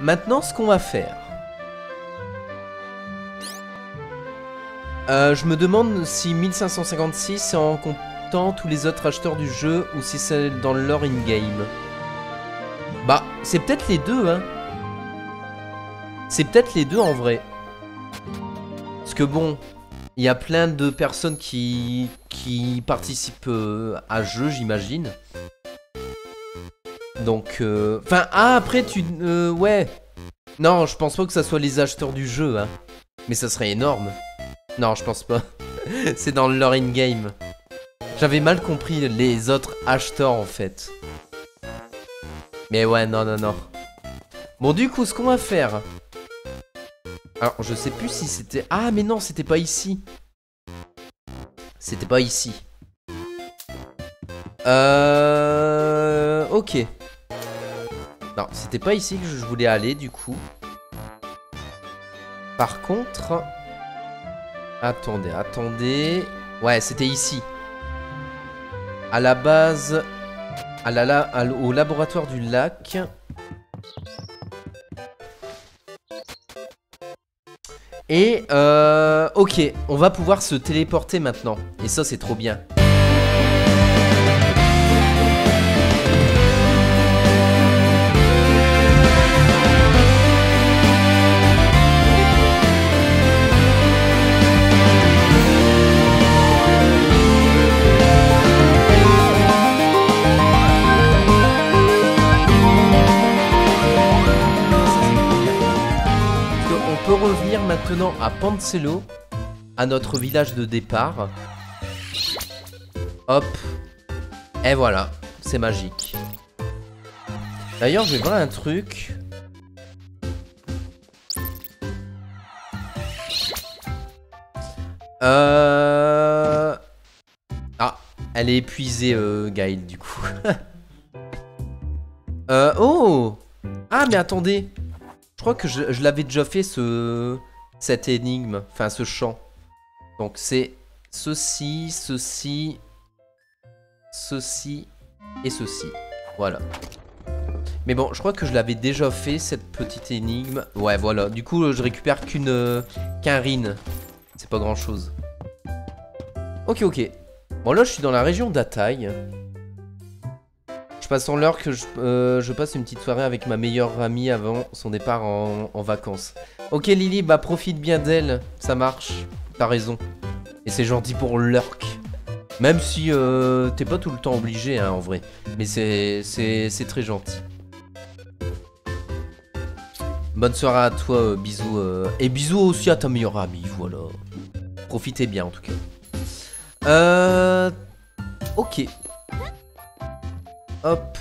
Maintenant, ce qu'on va faire. Euh, je me demande si 1556 c'est en comptant tous les autres acheteurs du jeu ou si c'est dans leur in-game. Bah, c'est peut-être les deux, hein. C'est peut-être les deux en vrai. Parce que bon, il y a plein de personnes qui, qui participent euh, à jeu, j'imagine. Donc, euh... enfin, ah, après tu, euh, ouais. Non, je pense pas que ça soit les acheteurs du jeu, hein. Mais ça serait énorme. Non, je pense pas. C'est dans leur in-game. J'avais mal compris les autres acheteurs en fait. Mais ouais, non, non, non. Bon, du coup, ce qu'on va faire. Alors, je sais plus si c'était... Ah, mais non, c'était pas ici. C'était pas ici. Euh... Ok. Non, c'était pas ici que je voulais aller, du coup. Par contre... Attendez, attendez... Ouais, c'était ici. À la base... À la, au laboratoire du lac. Et euh, ok, on va pouvoir se téléporter maintenant. Et ça, c'est trop bien. À Panselo, à notre village de départ. Hop. Et voilà, c'est magique. D'ailleurs, je vais un truc. Euh... Ah, elle est épuisée, euh, Gaël, du coup. euh, oh Ah, mais attendez je crois que je, l'avais déjà fait ce cette énigme, enfin ce chant. Donc c'est ceci, ceci, ceci et ceci. Voilà. Mais bon, je crois que je l'avais déjà fait cette petite énigme. Ouais, voilà. Du coup, je récupère qu'une qu'un rin. C'est pas grand chose. Ok, ok. Bon, là, je suis dans la région d'Ataï. Je passe en l'heure que euh, je, passe une petite soirée avec ma meilleure amie avant son départ en, vacances. Ok Lily, bah profite bien d'elle, ça marche, t'as raison. Et c'est gentil pour Lurk. Même si euh, t'es pas tout le temps obligé hein, en vrai. Mais c'est très gentil. Bonne soirée à toi, euh, bisous. et bisous aussi à ta meilleure amie, voilà. Profitez bien en tout cas. Euh... Ok. Hop.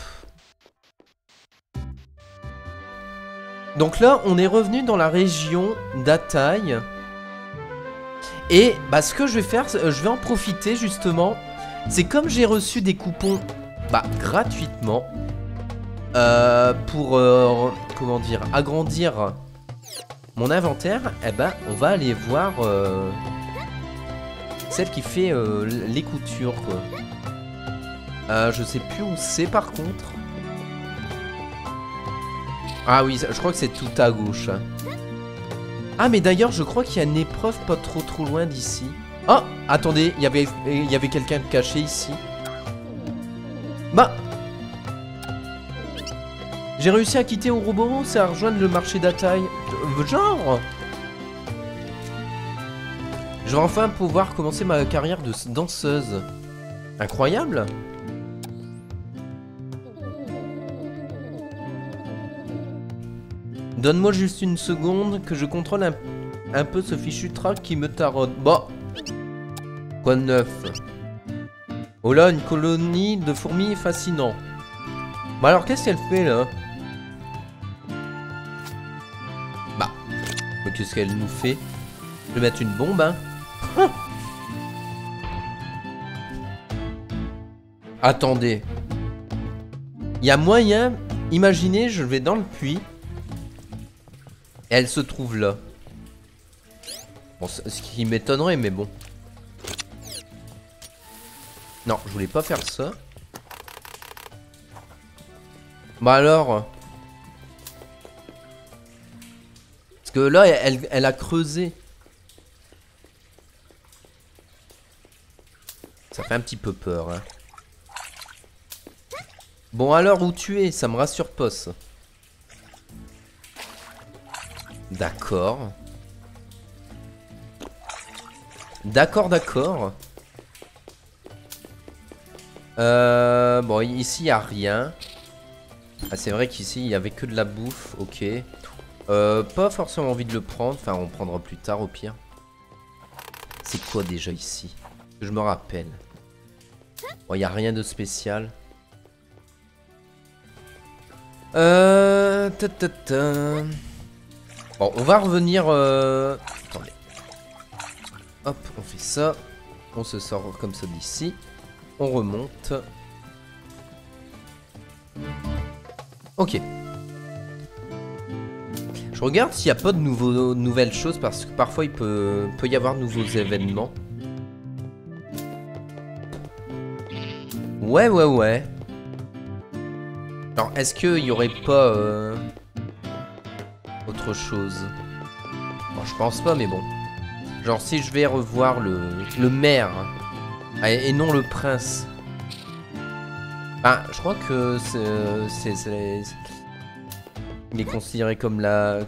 Donc là, on est revenu dans la région d'Ataï. Et bah, ce que je vais faire, euh, je vais en profiter justement. C'est comme j'ai reçu des coupons bah, gratuitement euh, pour, euh, comment dire, agrandir mon inventaire. Eh ben, on va aller voir celle qui fait les coutures. Je sais plus où c'est par contre. Ah oui, je crois que c'est tout à gauche. Hein. Ah mais d'ailleurs, je crois qu'il y a une épreuve pas trop trop loin d'ici. Oh Attendez, il y avait, y avait quelqu'un caché ici. Bah J'ai réussi à quitter Ouroboros et à rejoindre le marché d'Ataï. Euh, genre Je vais enfin pouvoir commencer ma carrière de danseuse. Incroyable Donne-moi juste une seconde que je contrôle un, peu ce fichu track qui me taraude. Bon. Quoi de neuf? Oh là, une colonie de fourmis fascinant. Bah alors, qu'est-ce qu'elle fait là? Bah. Qu'est-ce qu'elle nous fait? Je vais mettre une bombe, hein. Attendez. Il y a moyen... Imaginez, je vais dans le puits. Elle se trouve là. Bon, ce qui m'étonnerait, mais bon. Non, je voulais pas faire ça. Bah alors... Parce que là, elle, a creusé. Ça fait un petit peu peur. Hein. Bon, alors où tu es? Ça me rassure pas. D'accord. D'accord, d'accord. Euh, bon, ici, il n'y a rien. Ah, c'est vrai qu'ici, il n'y avait que de la bouffe. Ok. Euh, pas forcément envie de le prendre. Enfin, on prendra plus tard, au pire. C'est quoi déjà ici? Je me rappelle. Bon, il n'y a rien de spécial. Euh... Bon, on va revenir... Euh... Attendez. Hop, on fait ça. On se sort comme ça d'ici. On remonte. Ok. Je regarde s'il n'y a pas de nouvelles choses parce que parfois il peut, peut y avoir de nouveaux événements. Ouais, ouais, ouais. Alors, est-ce qu'il n'y aurait pas euh, chose je pense pas, mais bon. Genre, si je vais revoir le, le maire ah, et, non le prince. Ah, je crois que c'est... Il est considéré comme la...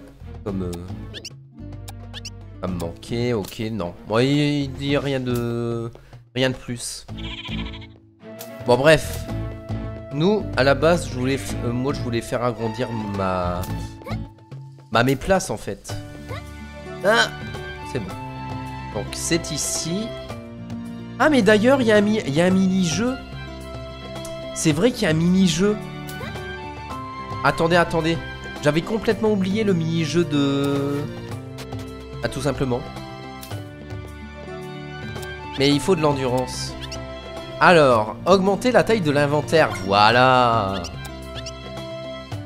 Comme... Euh, à manquer, ok, non. Bon, il dit rien de... Rien de plus. Bon bref. Nous, à la base, je voulais, euh, moi je voulais faire agrandir ma... Bah mes places en fait. Ah C'est bon. Donc c'est ici. Ah mais d'ailleurs, il y, a un mini-jeu. C'est vrai qu'il y a un mini-jeu. Attendez, attendez. J'avais complètement oublié le mini-jeu de... Ah tout simplement. Mais il faut de l'endurance. Alors, augmenter la taille de l'inventaire. Voilà.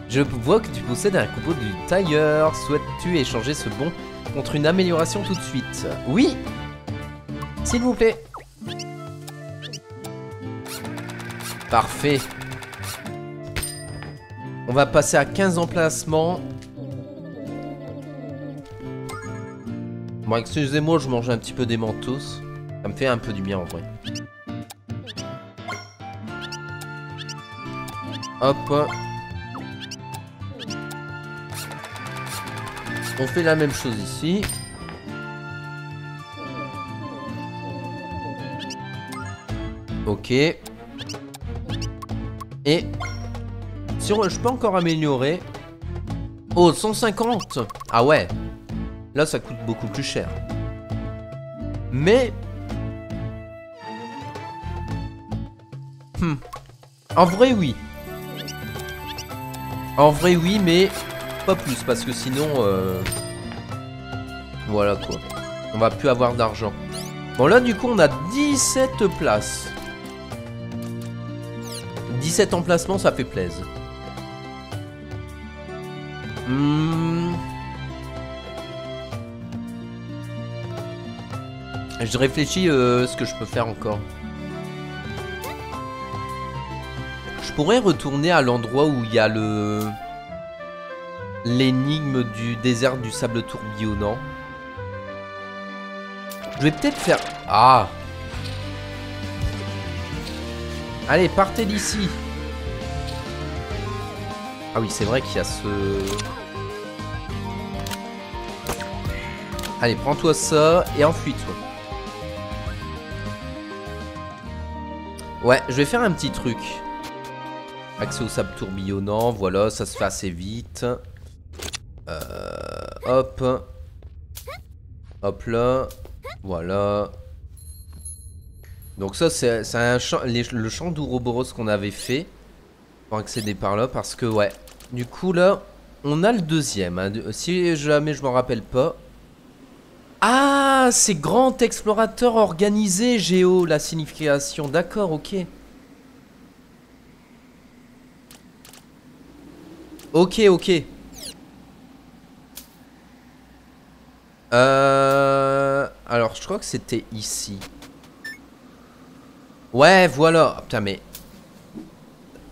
Je vois que tu possèdes un coupeau du tailleur. Souhaites-tu échanger ce bon contre une amélioration tout de suite? Oui S'il vous plaît. Parfait. On va passer à 15 emplacements. Bon, excusez-moi, je mange un petit peu des mentos. Ça me fait un peu du bien en vrai. Hop. On fait la même chose ici. Ok. Et... Sur, je peux encore améliorer. Oh, 150 Ah ouais. Là, ça coûte beaucoup plus cher. Mais... Hmm. En vrai, oui. En vrai, oui, mais pas plus, parce que sinon... Euh... Voilà, quoi. On va plus avoir d'argent. Bon, là, du coup, on a 17 places. 17 emplacements, ça fait plaisir. Hmm. Je réfléchis euh, ce que je peux faire encore. Je pourrais retourner à l'endroit où il y a le... L'énigme du désert du sable tourbillonnant. Je vais peut-être faire... Ah Allez, partez d'ici Ah oui, c'est vrai qu'il y a ce... Allez, prends-toi ça et enfuis-toi. Ouais, je vais faire un petit truc. Accès au sable tourbillonnant, voilà, ça se fait assez vite. Euh, hop. Hop là. Voilà. Donc ça, c'est le champ d'Ouroboros qu'on avait fait. Pour accéder par là, parce que, ouais. Du coup, là, on a le deuxième. Hein. si jamais je m'en rappelle pas. Ah, c'est grand explorateur organisé, Géo, la signification. D'accord, ok. Ok, ok. Euh... Alors, je crois que c'était ici. Ouais, voilà. Putain, mais...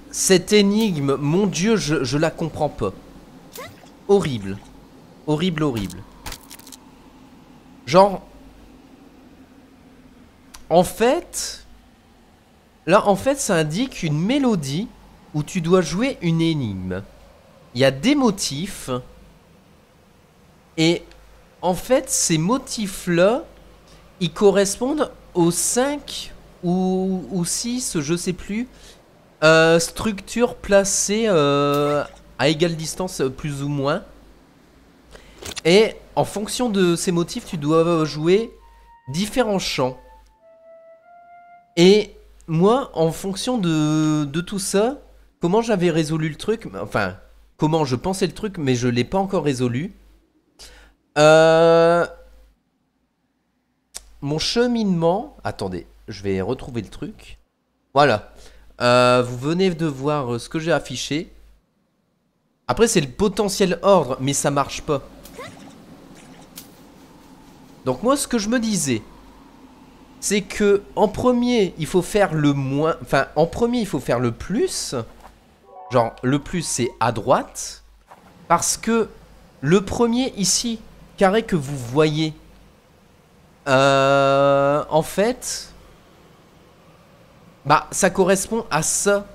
Cette énigme, mon dieu, je, je la comprends pas. Horrible. Horrible, horrible. Genre... En fait... Là, en fait, ça indique une mélodie où tu dois jouer une énigme. Il y a des motifs. Et en fait, ces motifs-là, ils correspondent aux 5 ou, ou 6, je sais plus, euh, structures placées euh, à égale distance, plus ou moins. Et en fonction de ces motifs, tu dois jouer différents chants. Et moi, en fonction de, tout ça, comment j'avais résolu le truc, enfin, comment je pensais le truc, mais je l'ai pas encore résolu. Euh... Mon cheminement... Attendez, je vais retrouver le truc. Voilà. Euh, vous venez de voir ce que j'ai affiché. Après, c'est le potentiel ordre, mais ça marche pas. Donc moi, ce que je me disais, c'est que en premier, il faut faire le moins... Enfin, en premier, il faut faire le plus. Genre, le plus, c'est à droite. Parce que le premier, ici, carré que vous voyez, euh, en fait, bah, ça correspond à ça.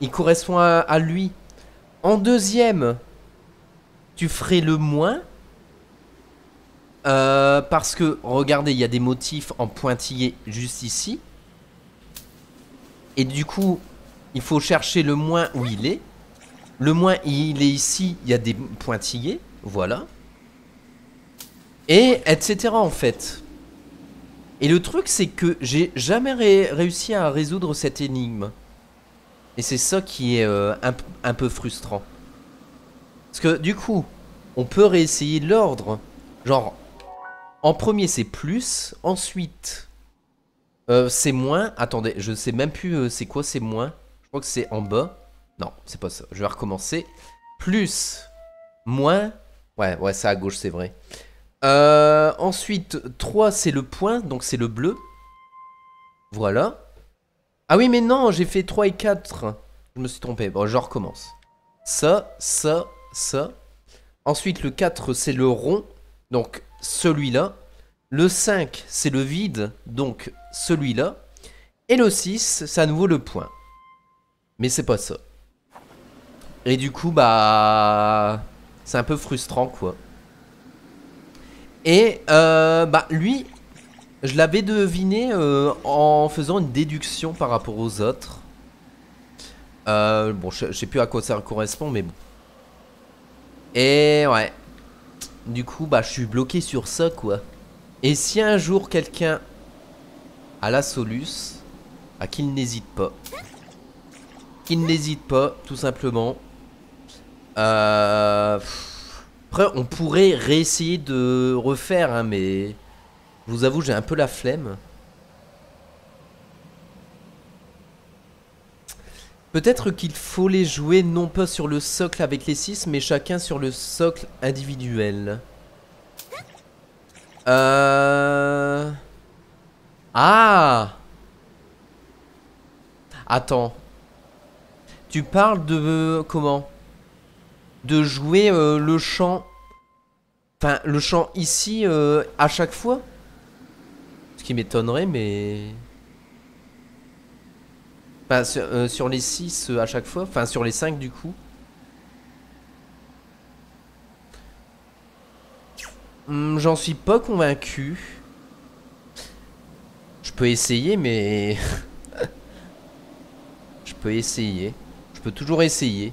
Il correspond à lui. En deuxième, tu ferais le moins. Euh, parce que, regardez, il y a des motifs en pointillé juste ici. Et du coup, il faut chercher le moins où il est. Le moins, il est ici, il y a des pointillés. Voilà. Et etc. en fait. Et le truc, c'est que j'ai jamais réussi à résoudre cette énigme. Et c'est ça qui est euh, un, peu frustrant. Parce que du coup, on peut réessayer l'ordre. Genre, en premier, c'est plus. Ensuite, euh, c'est moins. Attendez, je sais même plus euh, c'est quoi c'est moins. Je crois que c'est en bas. Non, c'est pas ça. Je vais recommencer. Plus, moins. Ouais, ouais, c'est à gauche, c'est vrai. Euh, ensuite, 3, c'est le point, donc c'est le bleu. Voilà. Ah oui, mais non, j'ai fait 3 et 4. Je me suis trompé. Bon, je recommence. Ça, ça, ça. Ensuite, le 4, c'est le rond. Donc, celui-là. Le 5, c'est le vide, donc celui-là. Et le 6, c'est à nouveau le point. Mais c'est pas ça. Et du coup, bah... C'est un peu frustrant, quoi. Et, euh, bah, lui, je l'avais deviné euh, en faisant une déduction par rapport aux autres. Euh, bon, je sais plus à quoi ça correspond, mais bon. Et ouais, du coup, bah, je suis bloqué sur ça, quoi. Et si un jour quelqu'un a la soluce, à qu'il n'hésite pas. Qu'il n'hésite pas, tout simplement. Euh... On pourrait réessayer de refaire, hein, mais... Je vous avoue, j'ai un peu la flemme. Peut-être qu'il faut les jouer non pas sur le socle avec les 6, mais chacun sur le socle individuel. Euh... Ah Attends. Tu parles de... comment? De jouer euh, le chant... Enfin, le chant ici euh, à chaque fois Ce qui m'étonnerait, mais... Euh, sur, les 6 euh, à chaque fois. Enfin, sur les 5 du coup. Hmm, j'en suis pas convaincu. Je peux essayer, mais... Je peux essayer. Je peux toujours essayer.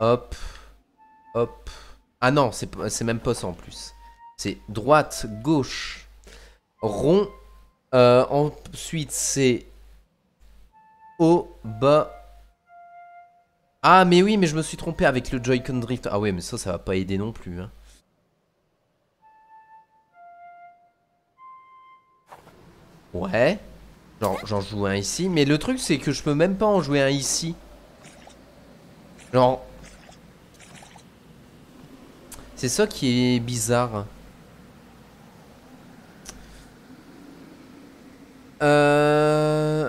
Hop. Hop. Ah non, c'est même pas ça en plus. C'est droite, gauche, rond, euh, ensuite, c'est au bas. Ah, mais oui, mais je me suis trompé avec le Joy-Con Drift. Ah ouais, mais ça, ça va pas aider non plus. Hein. Ouais. Genre, j'en joue un ici. Mais le truc, c'est que je peux même pas en jouer un ici. Genre... C'est ça qui est bizarre. Euh...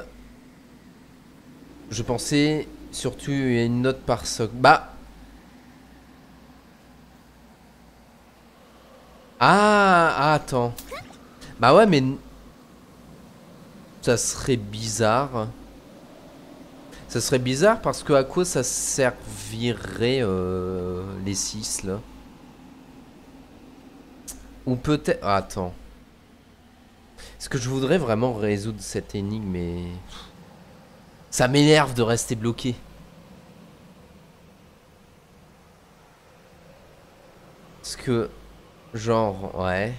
Je pensais surtout à une note par socle. Bah. Ah, attends. Bah ouais, mais... Ça serait bizarre. Ça serait bizarre parce que à quoi ça servirait euh, les 6 là? Ou peut-être... Ah, attends. Est-ce que je voudrais vraiment résoudre cette énigme mais... Ça m'énerve de rester bloqué. Parce que... Genre, ouais. De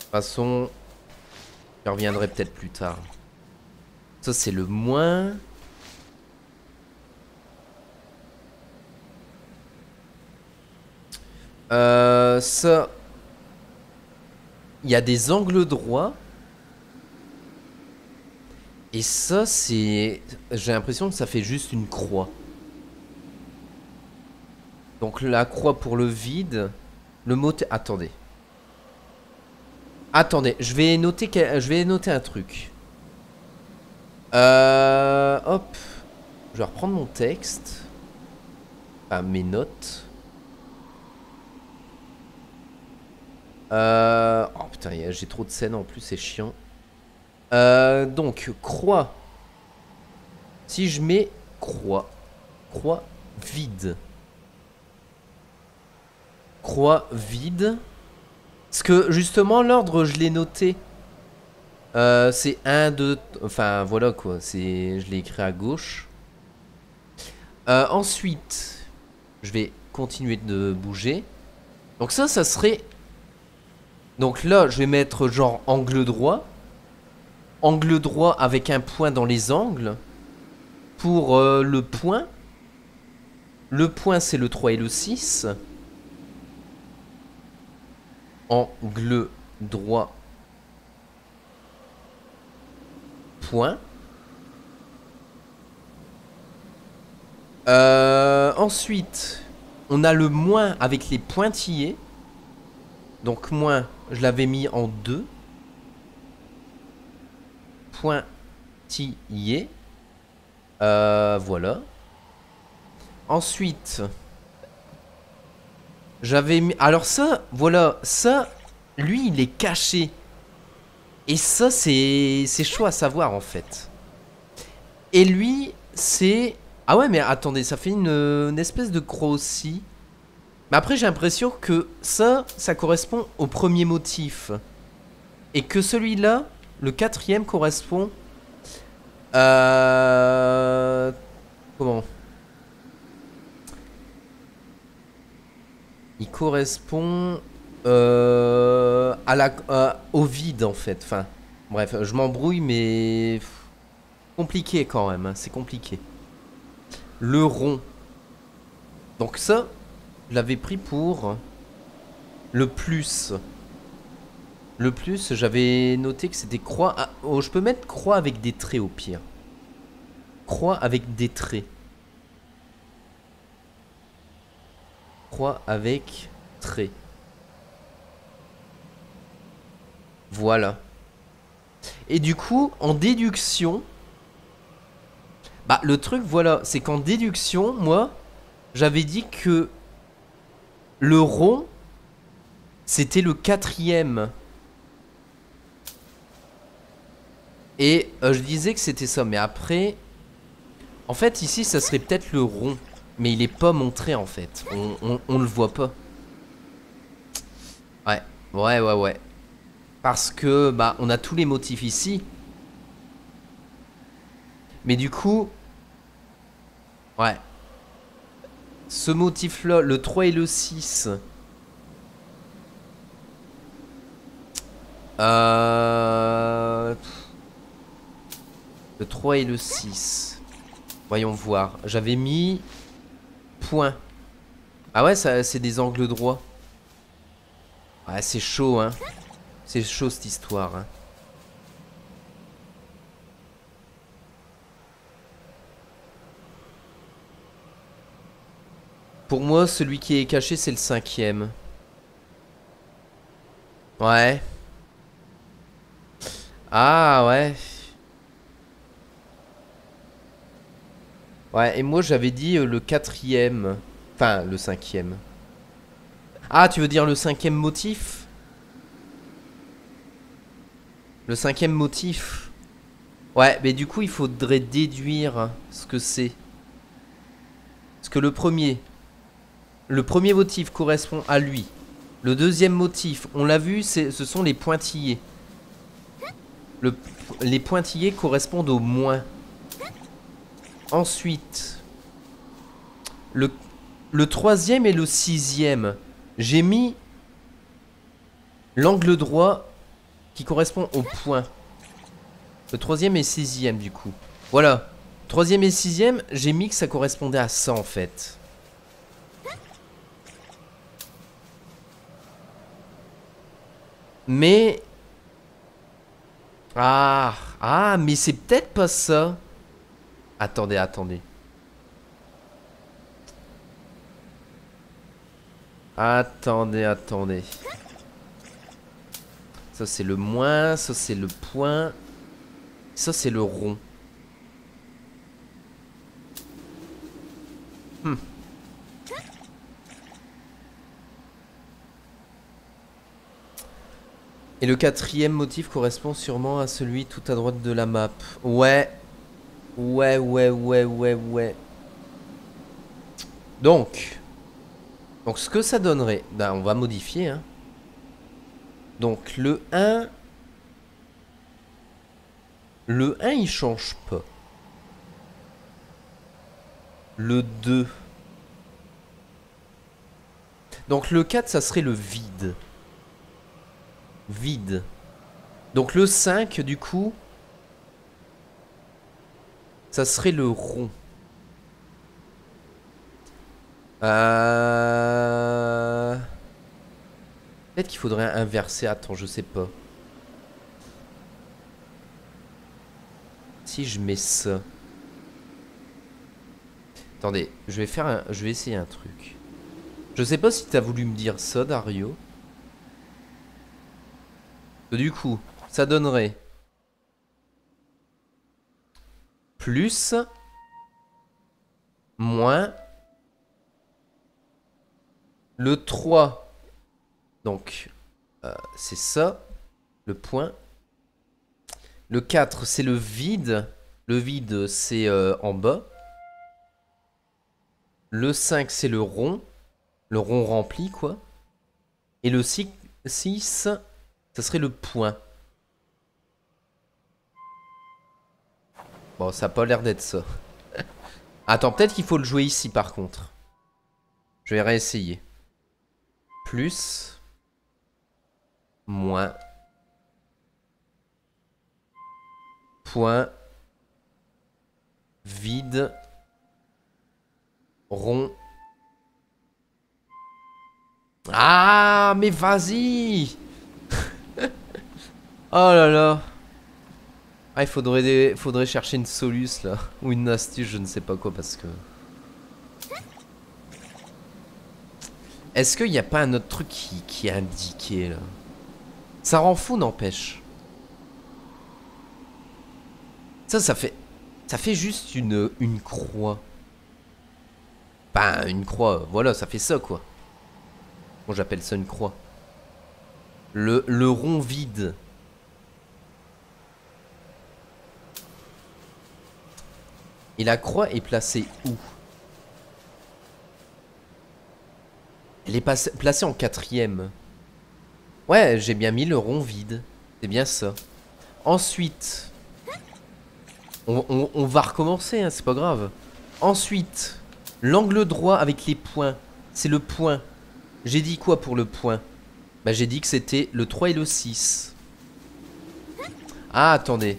toute façon, je reviendrai peut-être plus tard. Ça, c'est le moins. Euh, ça... Il y a des angles droits. Et ça, c'est... J'ai l'impression que ça fait juste une croix. Donc la croix pour le vide. Le mot... Attendez. Attendez, je vais noter, un truc. Euh, hop. Je vais reprendre mon texte. à mes notes. Euh... Oh putain, j'ai trop de scènes en plus, c'est chiant. Euh, donc, croix. Si je mets croix. Croix vide croix vide. Parce que justement, l'ordre, je l'ai noté. Euh, c'est 1, 2... Enfin, voilà quoi. C'est, Je l'ai écrit à gauche. Ensuite, je vais continuer de bouger. Donc ça, ça serait... Donc là, je vais mettre genre angle droit. Angle droit avec un point dans les angles. Pour euh, le point. Le point, c'est le 3 et le 6 angle droit point. Euh, ensuite, on a le moins avec les pointillés. Donc moins, je l'avais mis en deux. Pointillé. Euh, voilà. Ensuite, j'avais mis... Alors ça, voilà, ça, lui, il est caché. Et ça, c'est chaud à savoir, en fait. Et lui, c'est... Ah ouais, mais attendez, ça fait une, espèce de croix aussi. Mais après, j'ai l'impression que ça, ça correspond au premier motif. Et que celui-là, le quatrième, correspond... Euh... Comment? Il correspond euh, à la, euh, au vide en fait. Enfin, bref, je m'embrouille, mais compliqué quand même. Hein, c'est compliqué. Le rond. Donc ça, je l'avais pris pour le plus. Le plus, j'avais noté que c'était croix. oh, je peux mettre croix avec des traits au pire. Croix avec des traits. croix avec trait. Voilà. Et du coup, en déduction... Bah, le truc, voilà, c'est qu'en déduction, moi, j'avais dit que le rond, c'était le quatrième. Et euh, je disais que c'était ça, mais après... En fait, ici, ça serait peut-être le rond. Mais il est pas montré en fait. On, on, le voit pas. Ouais, ouais, ouais, ouais. Parce que, bah, on a tous les motifs ici. Mais du coup... Ouais. Ce motif-là, le 3 et le 6... Euh... Le 3 et le 6. Voyons voir. J'avais mis Point. Ah ouais, c'est des angles droits. Ouais, c'est chaud, hein. C'est chaud cette histoire. Hein. Pour moi, celui qui est caché, c'est le cinquième. Ouais. Ah ouais. Ouais, et moi j'avais dit euh, le quatrième. Enfin, le cinquième. Ah, tu veux dire le cinquième motif? Le cinquième motif. Ouais, mais du coup, il faudrait déduire ce que c'est. Parce que le premier... Le premier motif correspond à lui. Le deuxième motif, on l'a vu, ce sont les pointillés. les pointillés correspondent au moins. Ensuite, le, le troisième et le sixième, j'ai mis l'angle droit qui correspond au point. Le troisième et sixième du coup. Voilà. Troisième et sixième, j'ai mis que ça correspondait à ça en fait. Mais... Ah, ah, mais c'est peut-être pas ça. Attendez, attendez. Attendez, attendez. Ça c'est le moins, ça c'est le point. Ça c'est le rond. Hmm. Et le quatrième motif correspond sûrement à celui tout à droite de la map. Ouais. Ouais, ouais, ouais, ouais, ouais. Donc. Donc ce que ça donnerait... Ben on va modifier. Hein. Donc le 1... Le 1 il change pas. Le 2. Donc le 4 ça serait le vide vide. Donc le 5, du coup, ça serait le rond. Euh... Peut-être qu'il faudrait inverser. Attends, je sais pas. Si je mets ça. Attendez, je vais faire un... Je vais essayer un truc. Je sais pas si t'as voulu me dire ça, Dario. Du coup, ça donnerait plus moins le 3. Donc, euh, c'est ça, le point. Le 4, c'est le vide. Le vide, c'est euh, en bas. Le 5, c'est le rond. Le rond rempli, quoi. Et le 6, ce serait le point. Bon, ça n'a pas l'air d'être ça. Attends, peut-être qu'il faut le jouer ici par contre. Je vais réessayer. Plus. Moins. Point. Vide. Rond. Ah, mais vas-y Oh là là. Ah, il faudrait, faudrait chercher une soluce là. Ou une astuce, je ne sais pas quoi parce que... Est-ce qu'il n'y a pas un autre truc qui, qui est indiqué là? Ça rend fou, n'empêche. Ça, ça fait... Ça fait juste une, une croix. Pas une croix, voilà, ça fait ça quoi. Bon, j'appelle ça une croix. Le, le rond vide. Et la croix est placée où? Elle est placée en quatrième. Ouais, j'ai bien mis le rond vide. C'est bien ça. Ensuite, on, va recommencer, hein, c'est pas grave. Ensuite, l'angle droit avec les points. C'est le point. J'ai dit quoi pour le point? Bah j'ai dit que c'était le 3 et le 6. Ah, attendez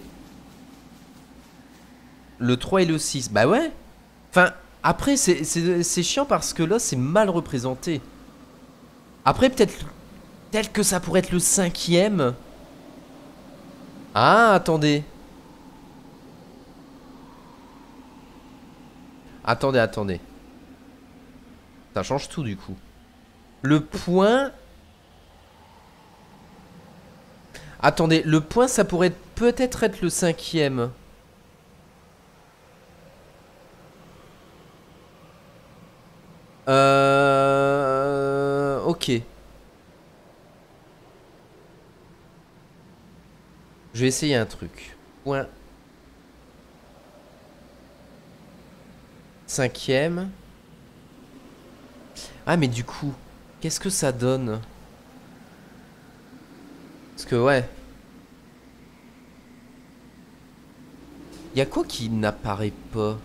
le 3 et le 6. Bah ouais. Enfin, après, c'est chiant parce que là, c'est mal représenté. Après, peut-être tel que ça pourrait être le cinquième. Ah, attendez. Attendez, attendez. Ça change tout du coup. Le point... Attendez, le point, ça pourrait peut-être être le cinquième. Euh... Ok. Je vais essayer un truc. Point. Cinquième. Ah mais du coup, qu'est-ce que ça donne? Parce que ouais. Y a quoi qui n'apparaît pas?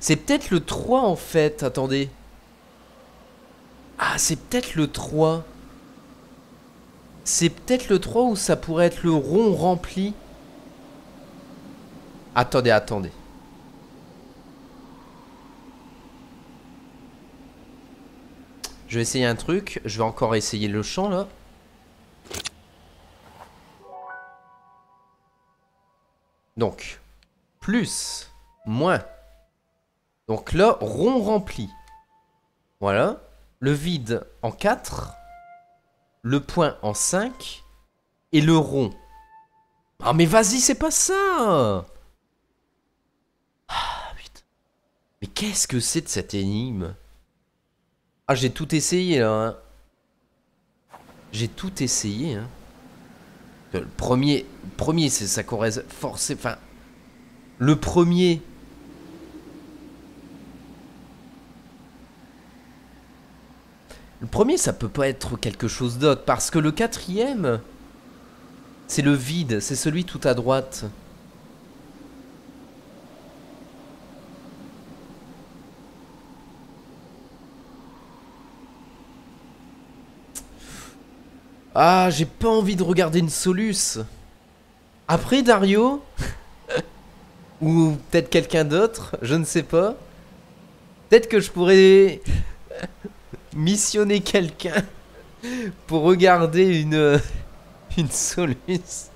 C'est peut-être le 3 en fait, attendez. Ah, c'est peut-être le 3. C'est peut-être le 3 ou ça pourrait être le rond rempli. Attendez, attendez. Je vais essayer un truc. Je vais encore essayer le champ là. Donc, plus, moins. Donc là, rond rempli. Voilà. Le vide en 4. Le point en 5. Et le rond. Ah mais vas-y, c'est pas ça Ah putain. Mais qu'est-ce que c'est de cette énigme? Ah j'ai tout essayé là. Hein. J'ai tout essayé. Hein. Le premier, premier c'est ça correspond forcé. Enfin, le premier. Le premier, ça peut pas être quelque chose d'autre parce que le quatrième, c'est le vide, c'est celui tout à droite. Ah, j'ai pas envie de regarder une Solus. Après Dario Ou peut-être quelqu'un d'autre, je ne sais pas. Peut-être que je pourrais missionner quelqu'un pour regarder une, une Solus.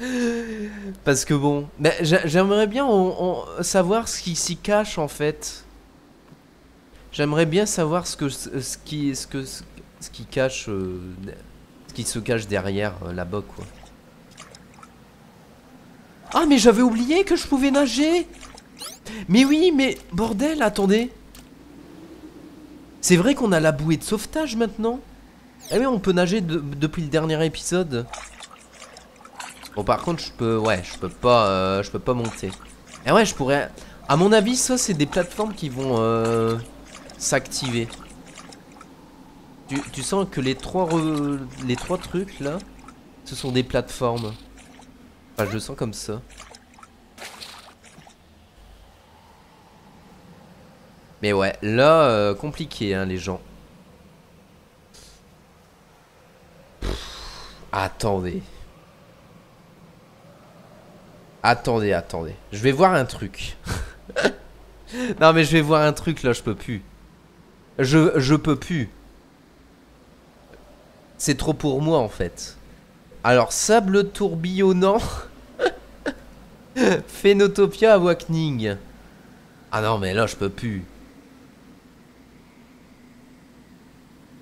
Parce que bon, j'aimerais bien savoir ce qui s'y cache en fait. J'aimerais bien savoir ce que ce qui ce ce qui cache euh, qui se cache derrière euh, là-bas, quoi. Ah, mais j'avais oublié que je pouvais nager Mais oui, mais bordel, attendez C'est vrai qu'on a la bouée de sauvetage maintenant Eh oui, on peut nager depuis le dernier épisode. Bon, par contre, je peux... Ouais, je peux pas... Euh, je peux pas monter. Eh ouais, je pourrais... À mon avis, ça, c'est des plateformes qui vont euh, s'activer. Tu, sens que les trois, les trois trucs là, ce sont des plateformes. Enfin, je le sens comme ça. Mais ouais, là, euh, compliqué, hein, les gens. attendez. Attendez, attendez. Je vais voir un truc. non, mais je vais voir un truc, là, je peux plus. Je, je peux plus. C'est trop pour moi en fait. Alors, sable tourbillonnant. Phénotopia Awakening. Ah non, mais là, je peux plus.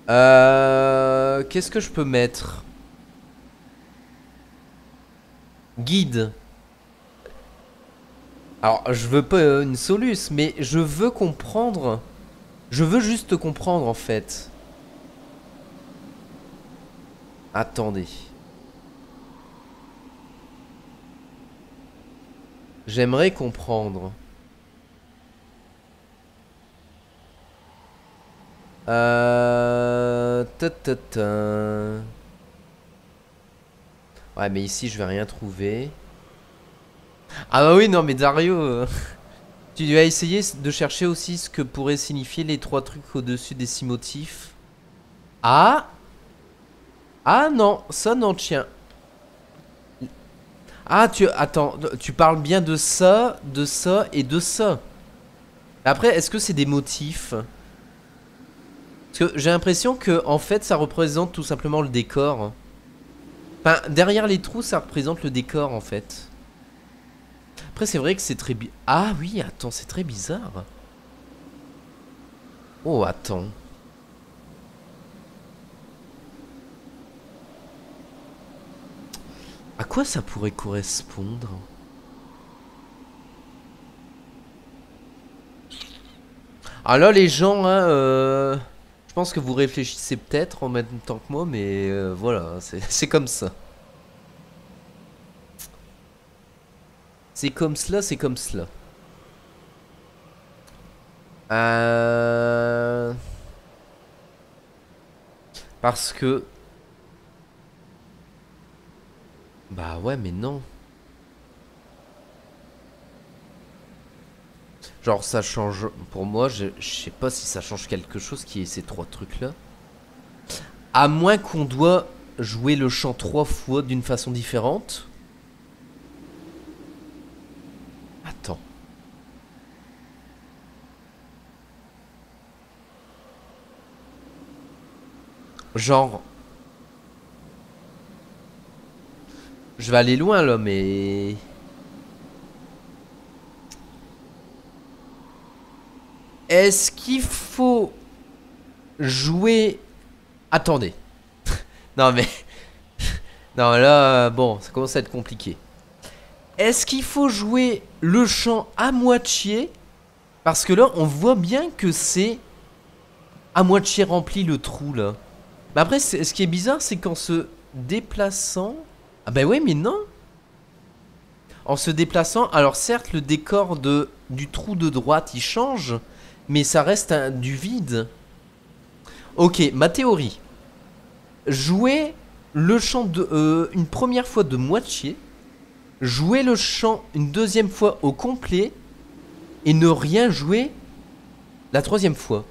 Euh, Qu'est-ce que je peux mettre? Guide. Alors, je veux pas une soluce, mais je veux comprendre. Je veux juste comprendre, en fait. Attendez. J'aimerais comprendre. Euh... Ouais, mais ici, je vais rien trouver. Ah bah oui, non, mais Dario... Euh, tu vas essayer de chercher aussi ce que pourraient signifier les trois trucs au-dessus des six motifs. Ah ah non, ça non, tiens. Ah, tu... Attends, tu parles bien de ça, de ça et de ça. Après, est-ce que c'est des motifs? Parce que j'ai l'impression que, en fait, ça représente tout simplement le décor. Enfin, derrière les trous, ça représente le décor, en fait. Après, c'est vrai que c'est très... Ah oui, attends, c'est très bizarre. Oh, attends. À quoi ça pourrait correspondre? Ah là les gens, hein, euh, pense que vous réfléchissez peut-être en même temps que moi, mais euh, voilà, c'est comme ça. C'est comme cela, c'est comme cela. Euh... Parce que... Bah ouais, mais non. Genre ça change... Pour moi, je, sais pas si ça change quelque chose qui est ces trois trucs-là. À moins qu'on doit jouer le chant trois fois d'une façon différente. Attends. Genre... Je vais aller loin là, mais... Est-ce qu'il faut jouer... Attendez. non mais... non là, bon, ça commence à être compliqué. Est-ce qu'il faut jouer le chant à moitié? Parce que là, on voit bien que c'est à moitié rempli le trou là. Mais après, ce qui est bizarre, c'est qu'en se déplaçant... Ah bah ouais, mais non En se déplaçant, alors certes, le décor de, du trou de droite, il change mais ça reste du vide. Ok, ma théorie. Jouer le chant euh, une première fois de moitié, jouer le chant une deuxième fois au complet, et ne rien jouer la troisième fois.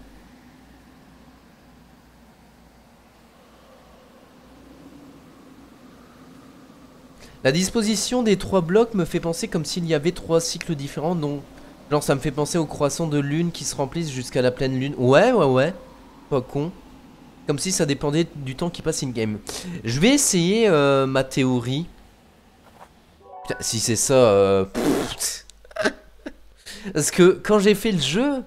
La disposition des trois blocs me fait penser comme s'il y avait trois cycles différents, donc Genre ça me fait penser aux croissants de lune qui se remplissent jusqu'à la pleine lune. Ouais, ouais, ouais. Pas con. Comme si ça dépendait du temps qui passe in-game. Je vais essayer euh, ma théorie. Putain, si c'est ça... Euh... Parce que quand j'ai fait le jeu...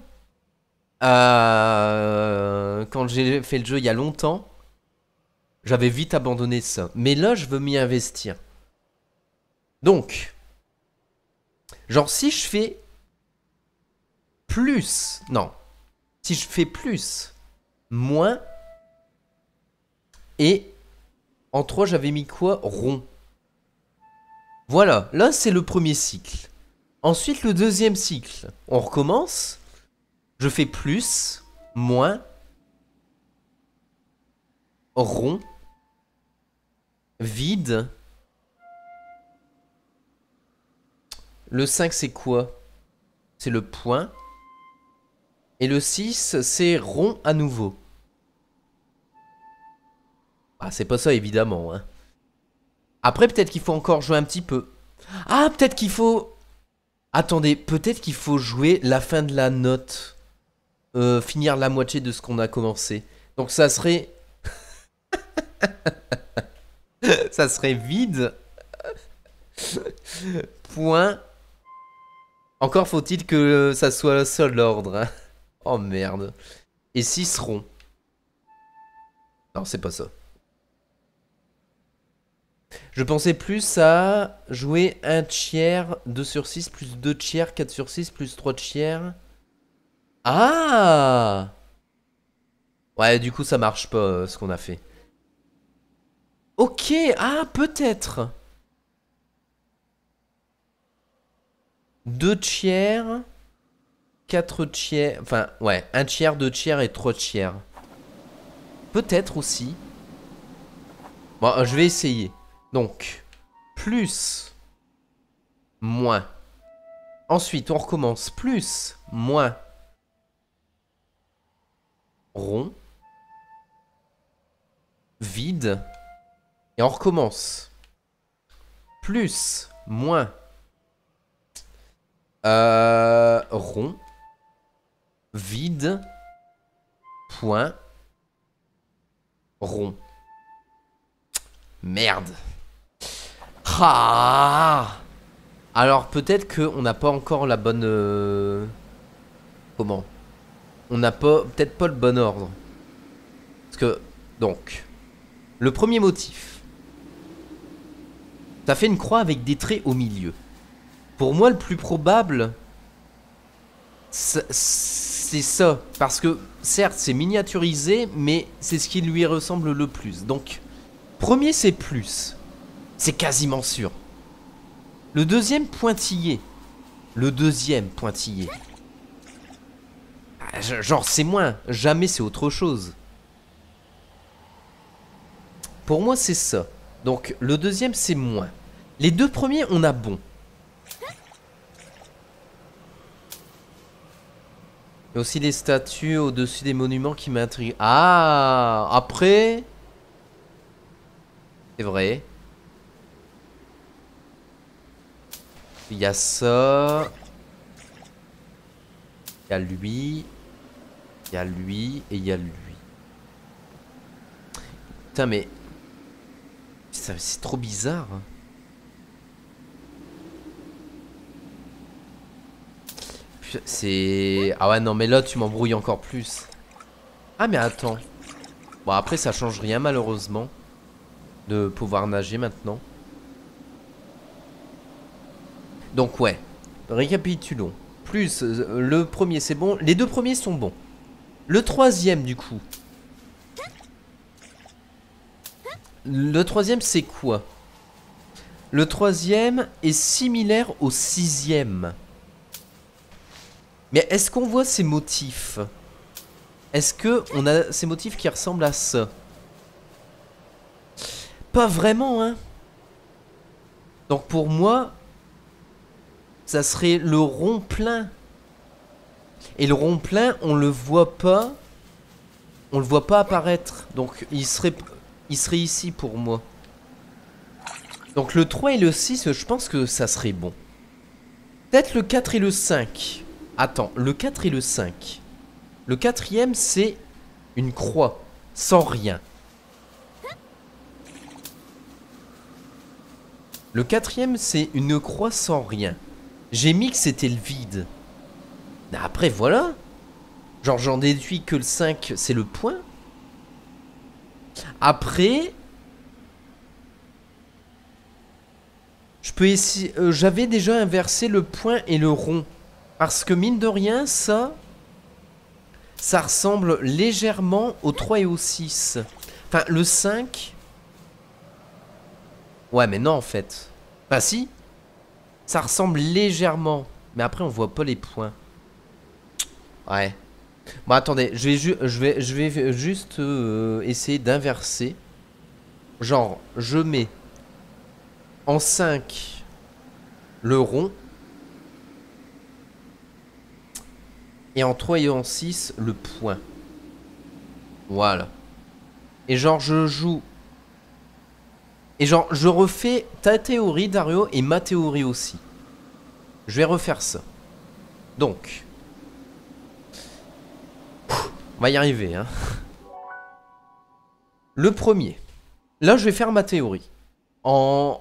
Euh... Quand j'ai fait le jeu il y a longtemps... J'avais vite abandonné ça. Mais là, je veux m'y investir. Donc... Genre si je fais plus, non, si je fais plus, moins, et en 3 j'avais mis quoi? Rond. Voilà, là c'est le premier cycle. Ensuite le deuxième cycle, on recommence, je fais plus, moins, rond, vide. Le 5 c'est quoi? C'est le point. Et le 6, c'est rond à nouveau. Ah, c'est pas ça, évidemment. Hein. Après, peut-être qu'il faut encore jouer un petit peu. Ah, peut-être qu'il faut... Attendez, peut-être qu'il faut jouer la fin de la note. Euh, finir la moitié de ce qu'on a commencé. Donc ça serait... ça serait vide. Point. Encore faut-il que ça soit le seul ordre. Hein. Oh merde. Et 6 ronds. Non, c'est pas ça. Je pensais plus à jouer 1 tiers, 2 sur 6, plus 2 tiers, 4 sur 6, plus 3 tiers. Ah Ouais, du coup, ça marche pas, euh, ce qu'on a fait. Ok, ah, peut-être. 2 tiers... 4 tiers, enfin ouais, 1 tiers, 2 tiers et 3 tiers. Peut-être aussi. Bon, je vais essayer. Donc, plus, moins. Ensuite, on recommence. Plus, moins. Rond. Vide. Et on recommence. Plus, moins. Euh, rond vide, point, rond. Merde. Ah Alors peut-être qu'on n'a pas encore la bonne... Euh, comment? On n'a pas... Peut-être pas le bon ordre. Parce que... Donc... Le premier motif. Ça fait une croix avec des traits au milieu. Pour moi, le plus probable... c'est ça. Parce que, certes, c'est miniaturisé, mais c'est ce qui lui ressemble le plus. Donc, premier, c'est plus. C'est quasiment sûr. Le deuxième, pointillé. Le deuxième, pointillé. Ah, genre, c'est moins. Jamais c'est autre chose. Pour moi, c'est ça. Donc, le deuxième, c'est moins. Les deux premiers, on a bon. Il y a aussi les statues au-dessus des monuments qui m'intriguent. Ah Après C'est vrai. Il y a ça. Il y a lui. Il y a lui et il y a lui. Putain mais... C'est trop bizarre. C'est... Ah ouais, non, mais là, tu m'embrouilles encore plus. Ah, mais attends. Bon, après, ça change rien, malheureusement. De pouvoir nager maintenant. Donc, ouais. Récapitulons. Plus, euh, le premier, c'est bon. Les deux premiers sont bons. Le troisième, du coup. Le troisième, c'est quoi? Le troisième est similaire au sixième. Mais est-ce qu'on voit ces motifs? Est-ce que on a ces motifs qui ressemblent à ça? Pas vraiment, hein Donc pour moi, ça serait le rond plein. Et le rond plein, on le voit pas. On le voit pas apparaître. Donc il serait, il serait ici pour moi. Donc le 3 et le 6, je pense que ça serait bon. Peut-être le 4 et le 5. Attends, le 4 et le 5. Le quatrième, c'est une croix, sans rien. Le quatrième, c'est une croix sans rien. J'ai mis que c'était le vide. Après, voilà. Genre, j'en déduis que le 5, c'est le point. Après... Je peux essayer... Euh, j'avais déjà inversé le point et le rond. Parce que mine de rien, ça... Ça ressemble légèrement au 3 et au 6. Enfin, le 5... Ouais, mais non, en fait. Bah si. Ça ressemble légèrement. Mais après, on voit pas les points. Ouais. Bon, attendez. Je vais, juste euh, essayer d'inverser. Genre, je mets en 5 le rond. Et en 3 et en 6, le point. Voilà. Et genre, je joue... Et genre, je refais ta théorie, Dario, et ma théorie aussi. Je vais refaire ça. Donc... On va y arriver, hein. Le premier. Là, je vais faire ma théorie. En,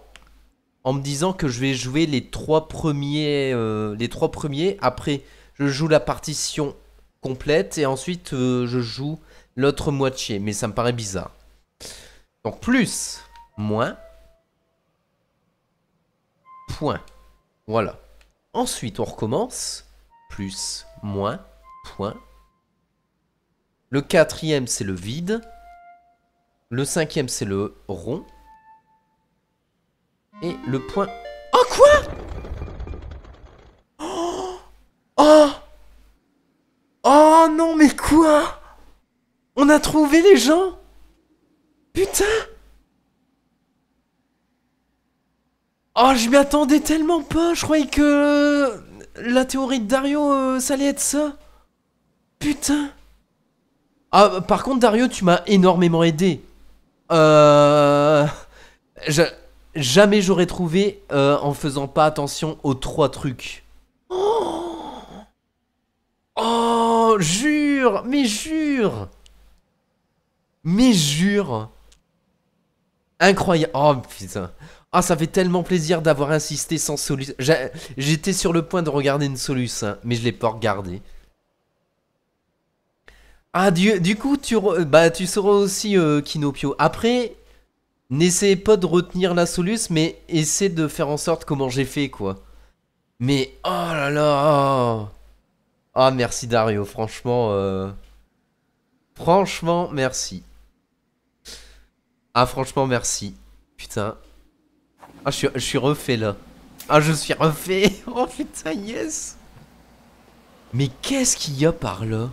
en me disant que je vais jouer les trois premiers... Euh, les trois premiers. Après, je joue la partition complète et ensuite euh, je joue l'autre moitié. Mais ça me paraît bizarre. Donc plus, moins, point. Voilà. Ensuite, on recommence. Plus, moins, point. Le quatrième, c'est le vide. Le cinquième, c'est le rond. Et le point... Oh, quoi? Oh! Oh non, mais quoi? On a trouvé les gens! Putain! Oh, je m'y attendais tellement pas Je croyais que... La théorie de Dario, euh, ça allait être ça. Putain! Ah, par contre, Dario, tu m'as énormément aidé. Euh... Jamais j'aurais trouvé euh, en faisant pas attention aux trois trucs. Oh, jure Mais jure Mais jure Incroyable Oh putain Ah ça fait tellement plaisir d'avoir insisté sans solution. J'étais sur le point de regarder une solution, mais je l'ai pas regardé. Ah du, coup tu, bah, tu sauras aussi euh, Kinopio. Après, n'essayez pas de retenir la solution, mais essaie de faire en sorte comment j'ai fait quoi. Mais oh là là Ah, merci Dario, franchement. Euh, franchement, merci. Ah, franchement, merci. Putain. Ah, je suis, refait là. Ah, je suis refait. Oh putain, yes. Mais qu'est-ce qu'il y a par là?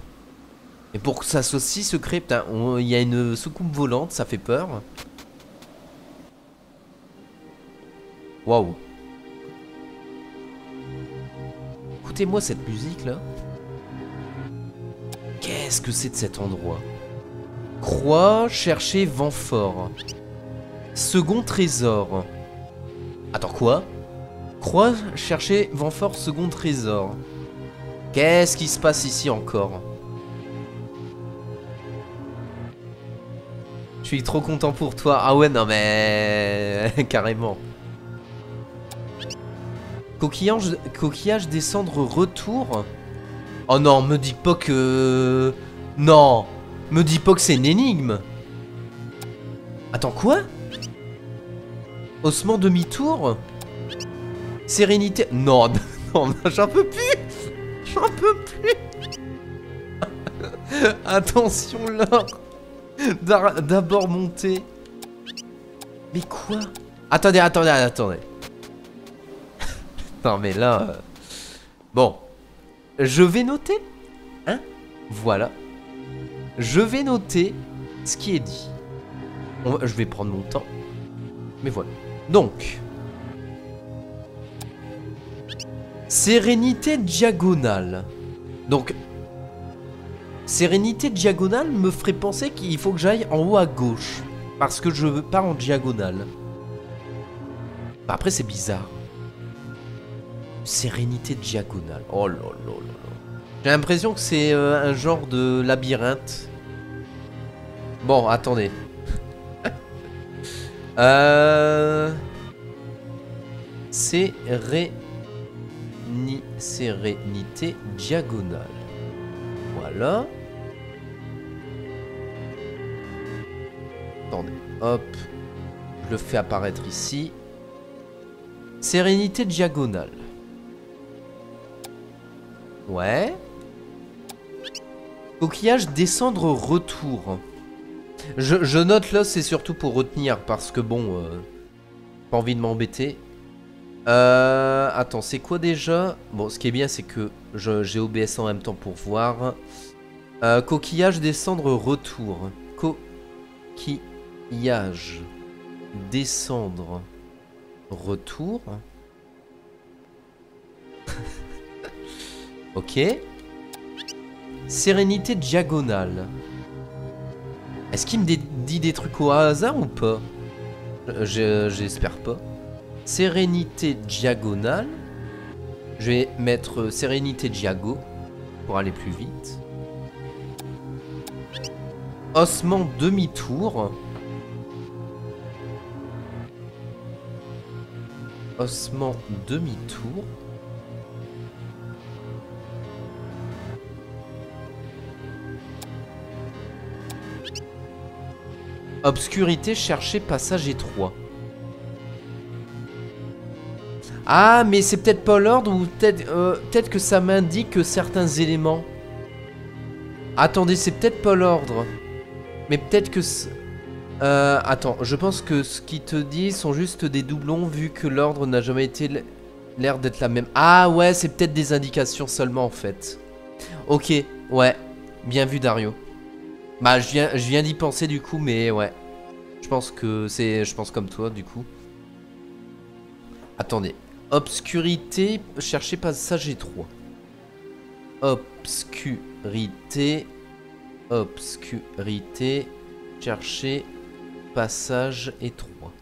Et pour que ça soit si secret, putain, il y a une soucoupe volante, ça fait peur. Waouh. Écoutez-moi cette musique là. Qu'est-ce que c'est de cet endroit? Croix, chercher vent fort. Second trésor. Attends, quoi? Croix, chercher vent fort, second trésor. Qu'est-ce qui se passe ici encore? Je suis trop content pour toi. Ah ouais, non mais... Carrément. Coquillage, coquillage descendre retour Oh non, me dis pas que... Non Me dis pas que c'est une énigme. Attends, quoi? Ossement demi-tour? Sérénité... Non, non, j'en peux plus! J'en peux plus! Attention là! D'abord monter. Mais quoi? Attendez, attendez, attendez. non mais là... Euh, bon. Je vais noter. Hein Voilà. Je vais noter ce qui est dit. Je vais prendre mon temps. Mais voilà. Donc. Sérénité diagonale. Donc. Sérénité diagonale me ferait penser qu'il faut que j'aille en haut à gauche. Parce que je veux pas en diagonale. Bah, après, c'est bizarre. Sérénité diagonale. Oh là là là J'ai l'impression que c'est euh, un genre de labyrinthe. Bon, attendez. euh... Sérénité diagonale. Voilà. Attendez, hop. Je le fais apparaître ici. Sérénité diagonale. Ouais. Coquillage descendre retour. Je, note là, c'est surtout pour retenir parce que bon, euh, pas envie de m'embêter. Euh, attends, c'est quoi déjà? Bon, ce qui est bien, c'est que j'ai OBS en même temps pour voir. Euh, coquillage descendre retour. Coquillage descendre retour. Ok. Sérénité diagonale. Est-ce qu'il me dit des trucs au hasard ou pas? Euh, J'espère pas. Sérénité diagonale. Je vais mettre sérénité diago pour aller plus vite. Ossement demi-tour. Ossement demi-tour. Obscurité, chercher passage étroit. Ah, mais c'est peut-être pas l'ordre ou peut-être euh, que ça m'indique certains éléments. Attendez, c'est peut-être pas l'ordre. Mais peut-être que... Euh, attends, je pense que ce qui te dit sont juste des doublons vu que l'ordre n'a jamais été l'air d'être la même. Ah ouais, c'est peut-être des indications seulement en fait. Ok, ouais. Bien vu Dario. Bah, je viens, d'y penser du coup, mais ouais. Je pense que c'est... Je pense comme toi, du coup. Attendez. Obscurité, chercher passage étroit. Obscurité. Obscurité. Chercher passage étroit.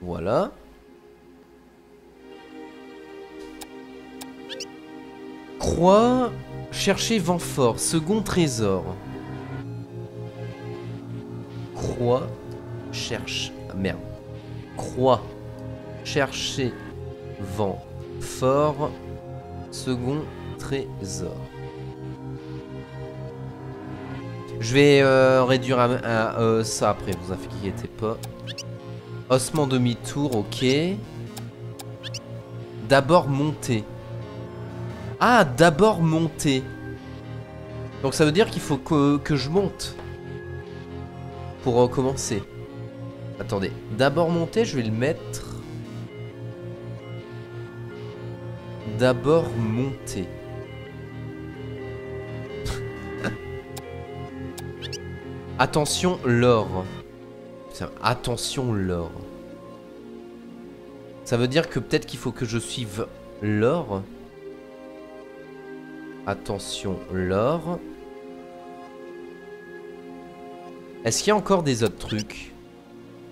Voilà. Croix, chercher vent fort, second trésor. Croix, cherche... Merde. Croix, chercher, vent, fort, second, trésor. Je vais euh, réduire à, euh, ça après, vous inquiétez pas. Ossement demi-tour, ok. D'abord monter. Ah, d'abord monter. Donc ça veut dire qu'il faut que, que, je monte. Pour recommencer. Attendez. D'abord monter, je vais le mettre... D'abord monter. Attention, l'or. Attention, l'or. Ça veut dire que peut-être qu'il faut que je suive l'or. Attention, l'or. Est-ce qu'il y a encore des autres trucs?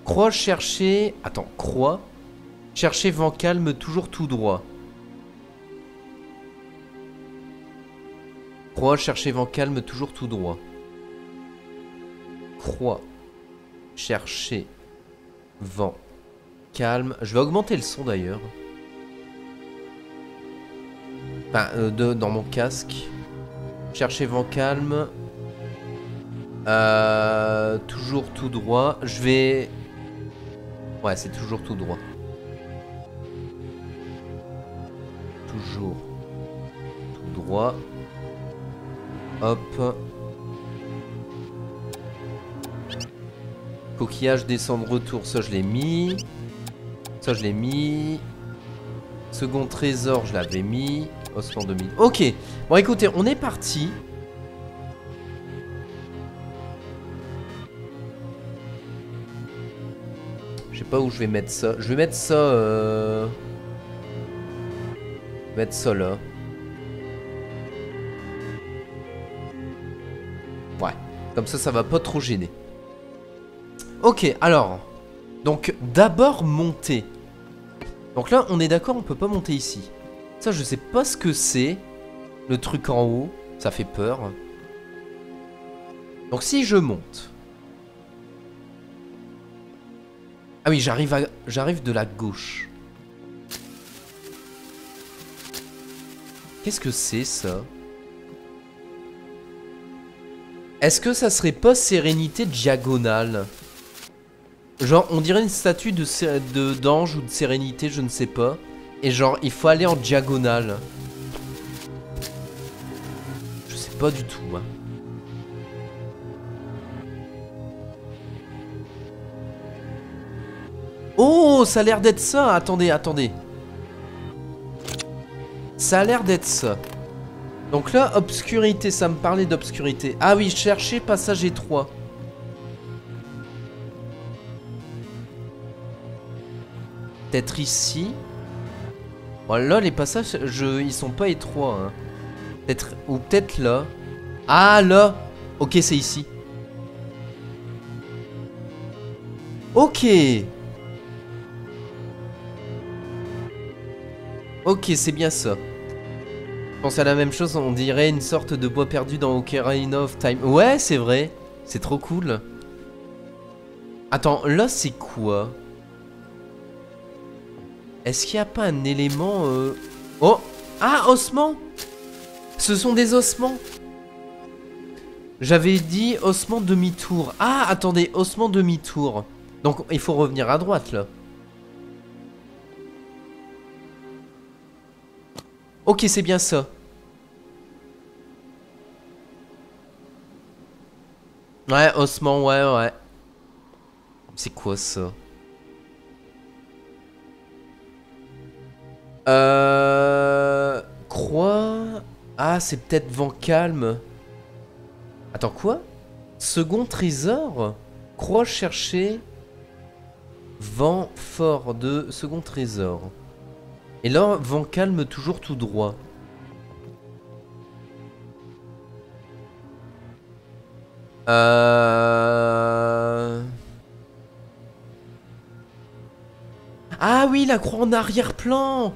Croix chercher... Attends, croix? Chercher vent calme, toujours tout droit. Croix, chercher vent calme, toujours tout droit. Croix, chercher vent calme. Je vais augmenter le son d'ailleurs. Enfin, euh, de, dans mon casque. Chercher vent calme. Euh, toujours tout droit. Je vais... Ouais, c'est toujours tout droit. Toujours tout droit. Hop. Coquillage descend de retour, ça je l'ai mis. Ça je l'ai mis. Second trésor, je l'avais mis. Osman 2000. Ok. Bon écoutez, on est parti. Pas où je vais mettre ça. Je vais mettre ça... Euh... Mettre ça là. Ouais. Comme ça, ça va pas trop gêner. Ok, alors. Donc, d'abord monter. Donc là, on est d'accord, on peut pas monter ici. Ça, je sais pas ce que c'est. Le truc en haut. Ça fait peur. Donc si je monte. Ah oui, j'arrive à... j'arrive de la gauche. Qu'est-ce que c'est ça? Est-ce que ça serait pas sérénité diagonale? Genre, on dirait une statue de d'ange ou de sérénité, je ne sais pas. Et genre, il faut aller en diagonale. Je sais pas du tout. Hein. Oh, ça a l'air d'être ça. Attendez, attendez. Ça a l'air d'être ça. Donc là, obscurité, ça me parlait d'obscurité. Ah oui, chercher passage étroit. Peut-être ici. Bon, là, les passages, je, ils sont pas étroits. Hein. Ou peut-être là. Ah, là. Ok, c'est ici. Ok. Ok, c'est bien ça. Je pense à la même chose, on dirait une sorte de bois perdu dans Ocarina of Time. Ouais, c'est vrai. C'est trop cool. Attends, là, c'est quoi? Est-ce qu'il n'y a pas un élément... Euh, oh Ah, ossements Ce sont des ossements J'avais dit ossements demi-tour. Ah, attendez, ossements demi-tour. Donc, il faut revenir à droite, là. Ok, c'est bien ça. Ouais, ossements, ouais, ouais. C'est quoi ça? Euh... Croix... Ah, c'est peut-être vent calme. Attends, quoi? Second trésor? Croix chercher... Vent fort de second trésor. Et là, vent calme toujours tout droit. Euh... Ah oui, la croix en arrière-plan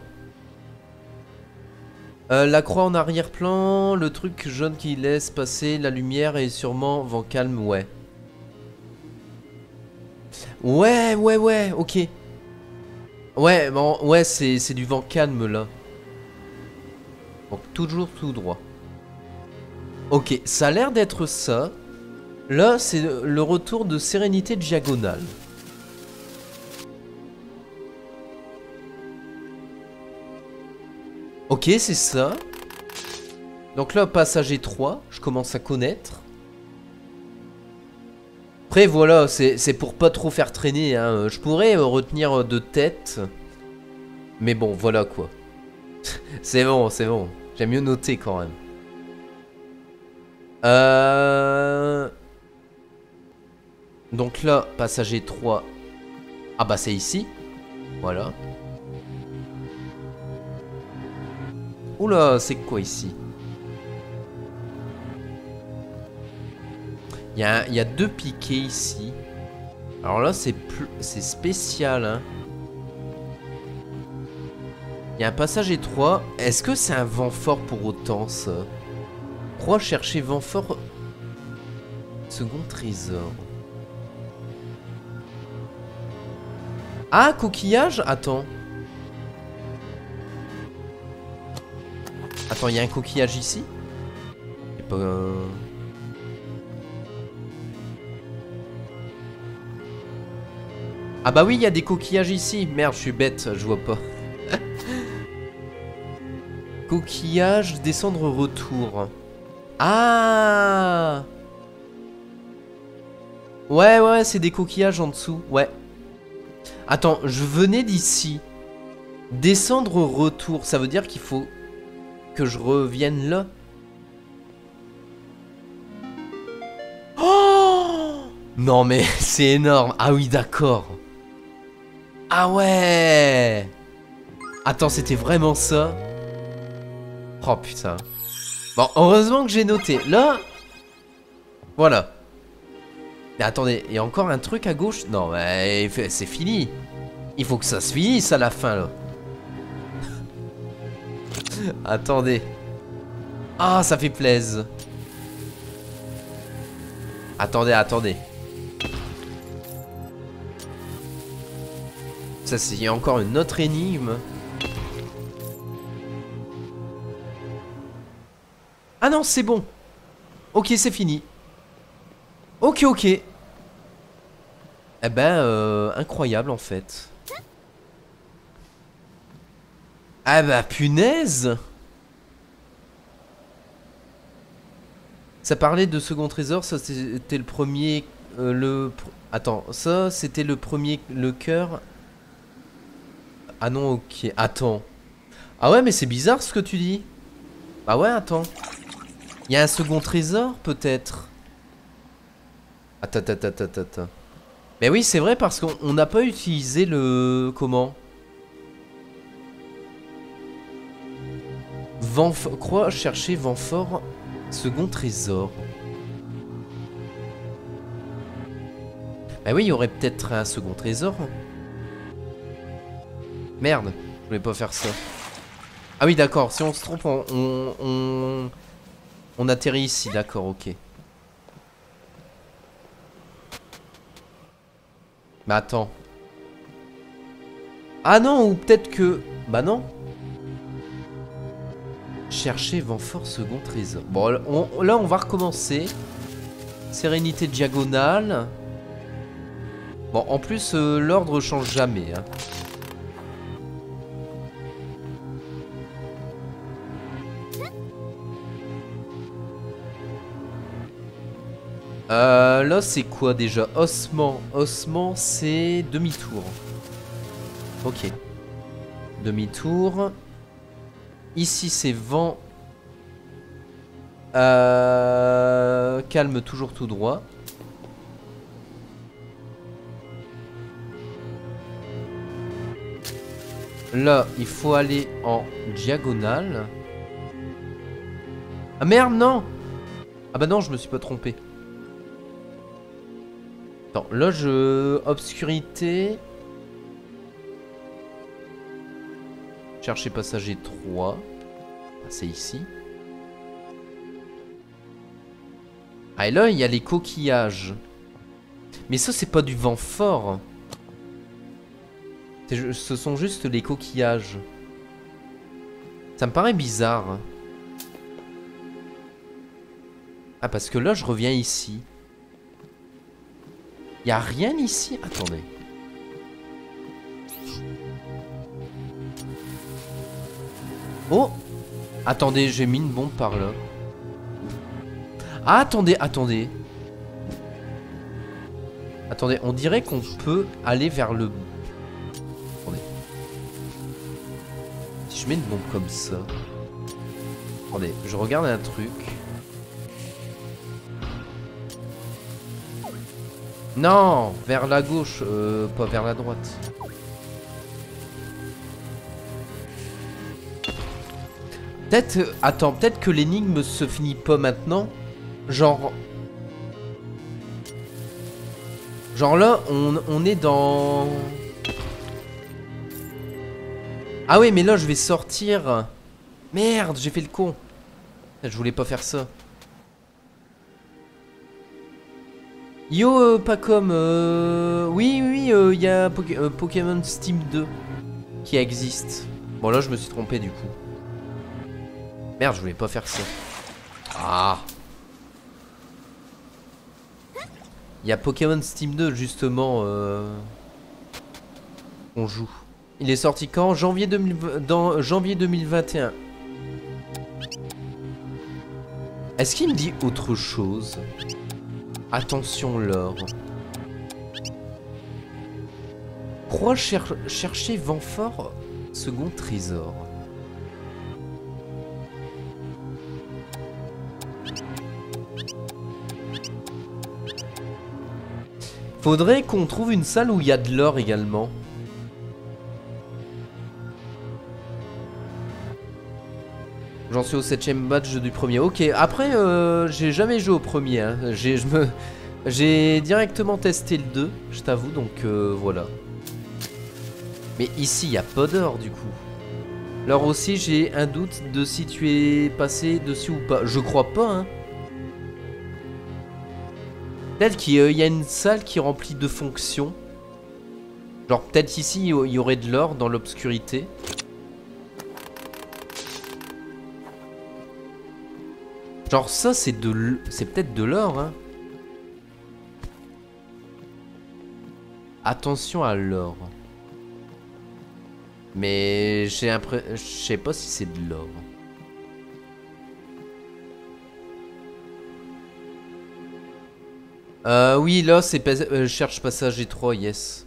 euh, la croix en arrière-plan, le truc jaune qui laisse passer la lumière et sûrement vent calme, ouais. Ouais, ouais, ouais, ok. Ouais, bon, ouais, c'est du vent calme là. Donc toujours tout droit. Ok, ça a l'air d'être ça. Là, c'est le retour de sérénité diagonale. Ok, c'est ça. Donc là, passager 3, je commence à connaître. Après, voilà, c'est pour pas trop faire traîner. Hein. Je pourrais euh, retenir de tête. Mais bon, voilà quoi. c'est bon, c'est bon. J'aime mieux noter quand même. Euh... Donc là, passager 3. Ah bah c'est ici. Voilà. Oula, c'est quoi ici? Il y, a, deux piquets ici. Alors là, c'est spécial. Hein. Il y a un passage étroit. Est-ce que c'est un vent fort pour autant, ça? Pourquoi chercher vent fort Second trésor? Ah, coquillage? Attends. Attends, il y a un coquillage ici? Pas... Ah bah oui, il y a des coquillages ici. Merde, je suis bête, je vois pas. Coquillage, descendre retour. Ah Ouais, ouais, c'est des coquillages en dessous. Ouais. Attends, je venais d'ici. Descendre retour, ça veut dire qu'il faut que je revienne là Oh Non mais c'est énorme. Ah oui, d'accord. Ah ouais Attends, c'était vraiment ça? Oh putain. Bon, heureusement que j'ai noté. Là... Voilà. Mais attendez, il y a encore un truc à gauche? Non, mais c'est fini. Il faut que ça se finisse à la fin, là. attendez. Ah, ça fait plaisir. Attendez, attendez. Ça, c'est encore une autre énigme. Ah non, c'est bon. Ok, c'est fini. Ok, ok. Eh ben, euh, incroyable en fait. Ah bah, punaise Ça parlait de second trésor, ça c'était le premier... Euh, le... Attends, ça c'était le premier, le cœur ah non, ok. Attends. Ah ouais, mais c'est bizarre ce que tu dis. Ah ouais, attends. Il y a un second trésor, peut-être Attends, attends, attends, attends. Mais oui, c'est vrai, parce qu'on n'a pas utilisé le... Comment? Vent Crois chercher vent fort, second trésor. Bah oui, il y aurait peut-être un second trésor. Merde, je voulais pas faire ça. Ah oui, d'accord, si on se trompe, on, atterrit ici, d'accord, ok. Mais attends. Ah non, ou peut-être que... Bah non. Chercher vent fort second trésor. Bon, là, on va recommencer. Sérénité diagonale. Bon, en plus, euh, l'ordre change jamais. Hein. Euh, là, c'est quoi déjà? Ossement. Ossement, c'est demi-tour. Ok. Demi-tour. Ici, c'est vent. Euh, calme toujours tout droit. Là, il faut aller en diagonale. Ah merde, non Ah bah non, je me suis pas trompé. Attends, loge obscurité. Chercher passager 3. Ah, c'est ici. Ah, et là, il y a les coquillages. Mais ça, c'est pas du vent fort. Ce sont juste les coquillages. Ça me paraît bizarre. Ah, parce que là, je reviens ici. Il a rien ici Attendez. Oh Attendez, j'ai mis une bombe par là. Ah, attendez, attendez. Attendez, on dirait qu'on peut aller vers le... Attendez. Si je mets une bombe comme ça... Attendez, je regarde un truc. Non Vers la gauche, euh, pas vers la droite. Peut-être... Attends, peut-être que l'énigme se finit pas maintenant. Genre... Genre là, on, on est dans... Ah oui, mais là, je vais sortir... Merde, j'ai fait le con. Je voulais pas faire ça. Yo, euh, pas comme... Euh, oui, oui, il euh, y a Pokémon Steam 2 qui existe. Bon, là, je me suis trompé du coup. Merde, je voulais pas faire ça. Ah Il y a Pokémon Steam 2, justement, on joue. Il est sorti quand? Janvier, 2000... dans janvier 2021. Est-ce qu'il me dit autre chose? Attention l'or. Croix chercher vent fort, second trésor. Faudrait qu'on trouve une salle où il y a de l'or également. J'en suis au 7ème badge du premier. Ok, après, euh, j'ai jamais joué au premier. Hein. J'ai directement testé le 2, je t'avoue, donc euh, voilà. Mais ici, il n'y a pas d'or du coup. Alors aussi, j'ai un doute de si tu es passé dessus ou pas. Je crois pas, hein. Peut-être qu'il y a une salle qui remplit de fonctions. Genre, peut-être ici, il y aurait de l'or dans l'obscurité. Genre ça c'est de c'est peut-être de l'or hein. Attention à l'or. Mais j'ai l'impression je sais pas si c'est de l'or. Euh oui, là c'est euh, cherche passager 3, yes.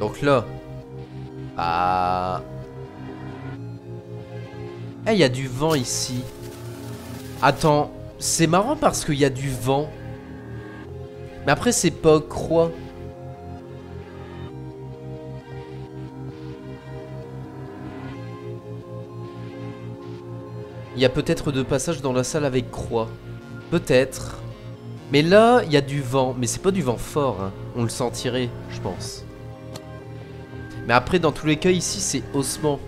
Donc là ah eh, il y a du vent ici. Attends, c'est marrant parce qu'il y a du vent. Mais après, c'est pas croix. Il y a peut-être deux passages dans la salle avec croix. Peut-être. Mais là, il y a du vent. Mais c'est pas du vent fort. Hein. On le sentirait, je pense. Mais après, dans tous les cas, ici, c'est osement.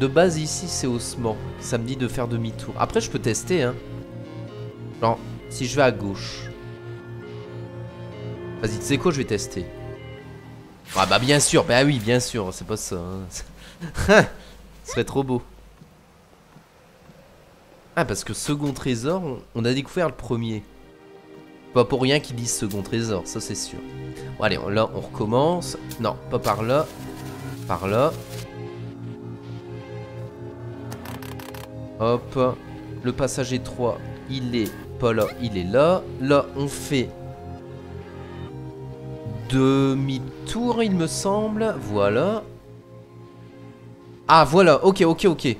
De base ici c'est osement. Ça me dit de faire demi-tour. Après je peux tester hein. Genre si je vais à gauche. Vas-y tu sais quoi je vais tester. Ah bah bien sûr, bah oui bien sûr, c'est pas ça. Hein. Ce serait trop beau. Ah parce que second trésor, on a découvert le premier. Pas pour rien qu'ils disent second trésor, ça c'est sûr. Bon allez, là on recommence. Non, pas par là. Par là. Hop. Le passager 3, il est pas là, il est là. Là, on fait demi-tour, il me semble. Voilà. Ah, voilà. Ok, ok, ok.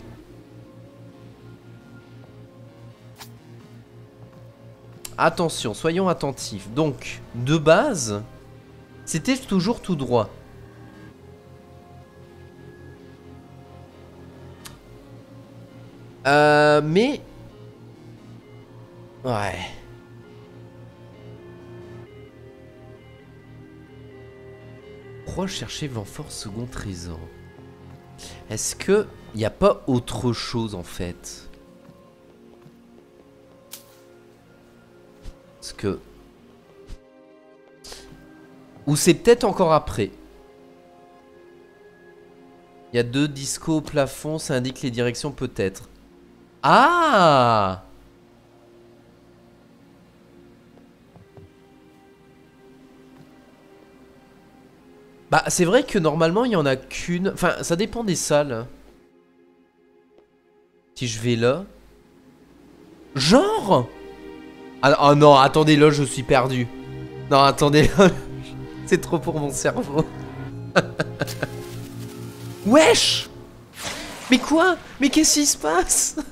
Attention, soyons attentifs. Donc, de base, c'était toujours tout droit. Euh, mais... Ouais. Pourquoi chercher Ventfort second trésor Est-ce que n'y a pas autre chose en fait? Est-ce que... Ou c'est peut-être encore après Il y a deux discos au plafond, ça indique les directions peut-être. Ah Bah, c'est vrai que normalement, il y en a qu'une. Enfin, ça dépend des salles. Si je vais là. Genre? Ah, oh non, attendez, là, je suis perdu. Non, attendez, là, c'est trop pour mon cerveau. Wesh Mais quoi? Mais qu'est-ce qui se passe?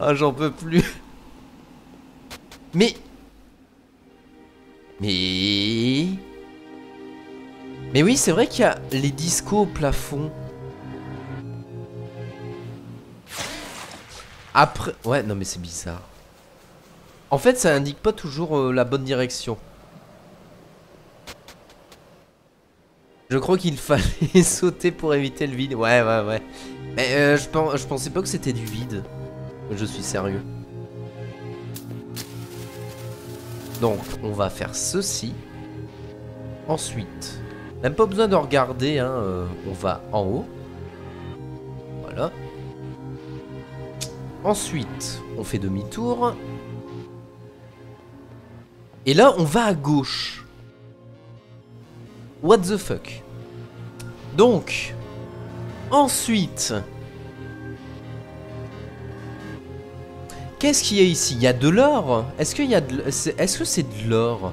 Ah, j'en peux plus. Mais... Mais... Mais oui, c'est vrai qu'il y a les discos au plafond. Après... Ouais, non mais c'est bizarre. En fait, ça indique pas toujours euh, la bonne direction. Je crois qu'il fallait sauter pour éviter le vide. Ouais, ouais, ouais. Euh, je, je pensais pas que c'était du vide. Je suis sérieux. Donc, on va faire ceci. Ensuite, même pas besoin de regarder, hein, euh, on va en haut. Voilà. Ensuite, on fait demi-tour. Et là, on va à gauche. What the fuck Donc, ensuite... Qu'est-ce qu'il y a ici? Il y a de l'or? Est-ce que c'est de l'or?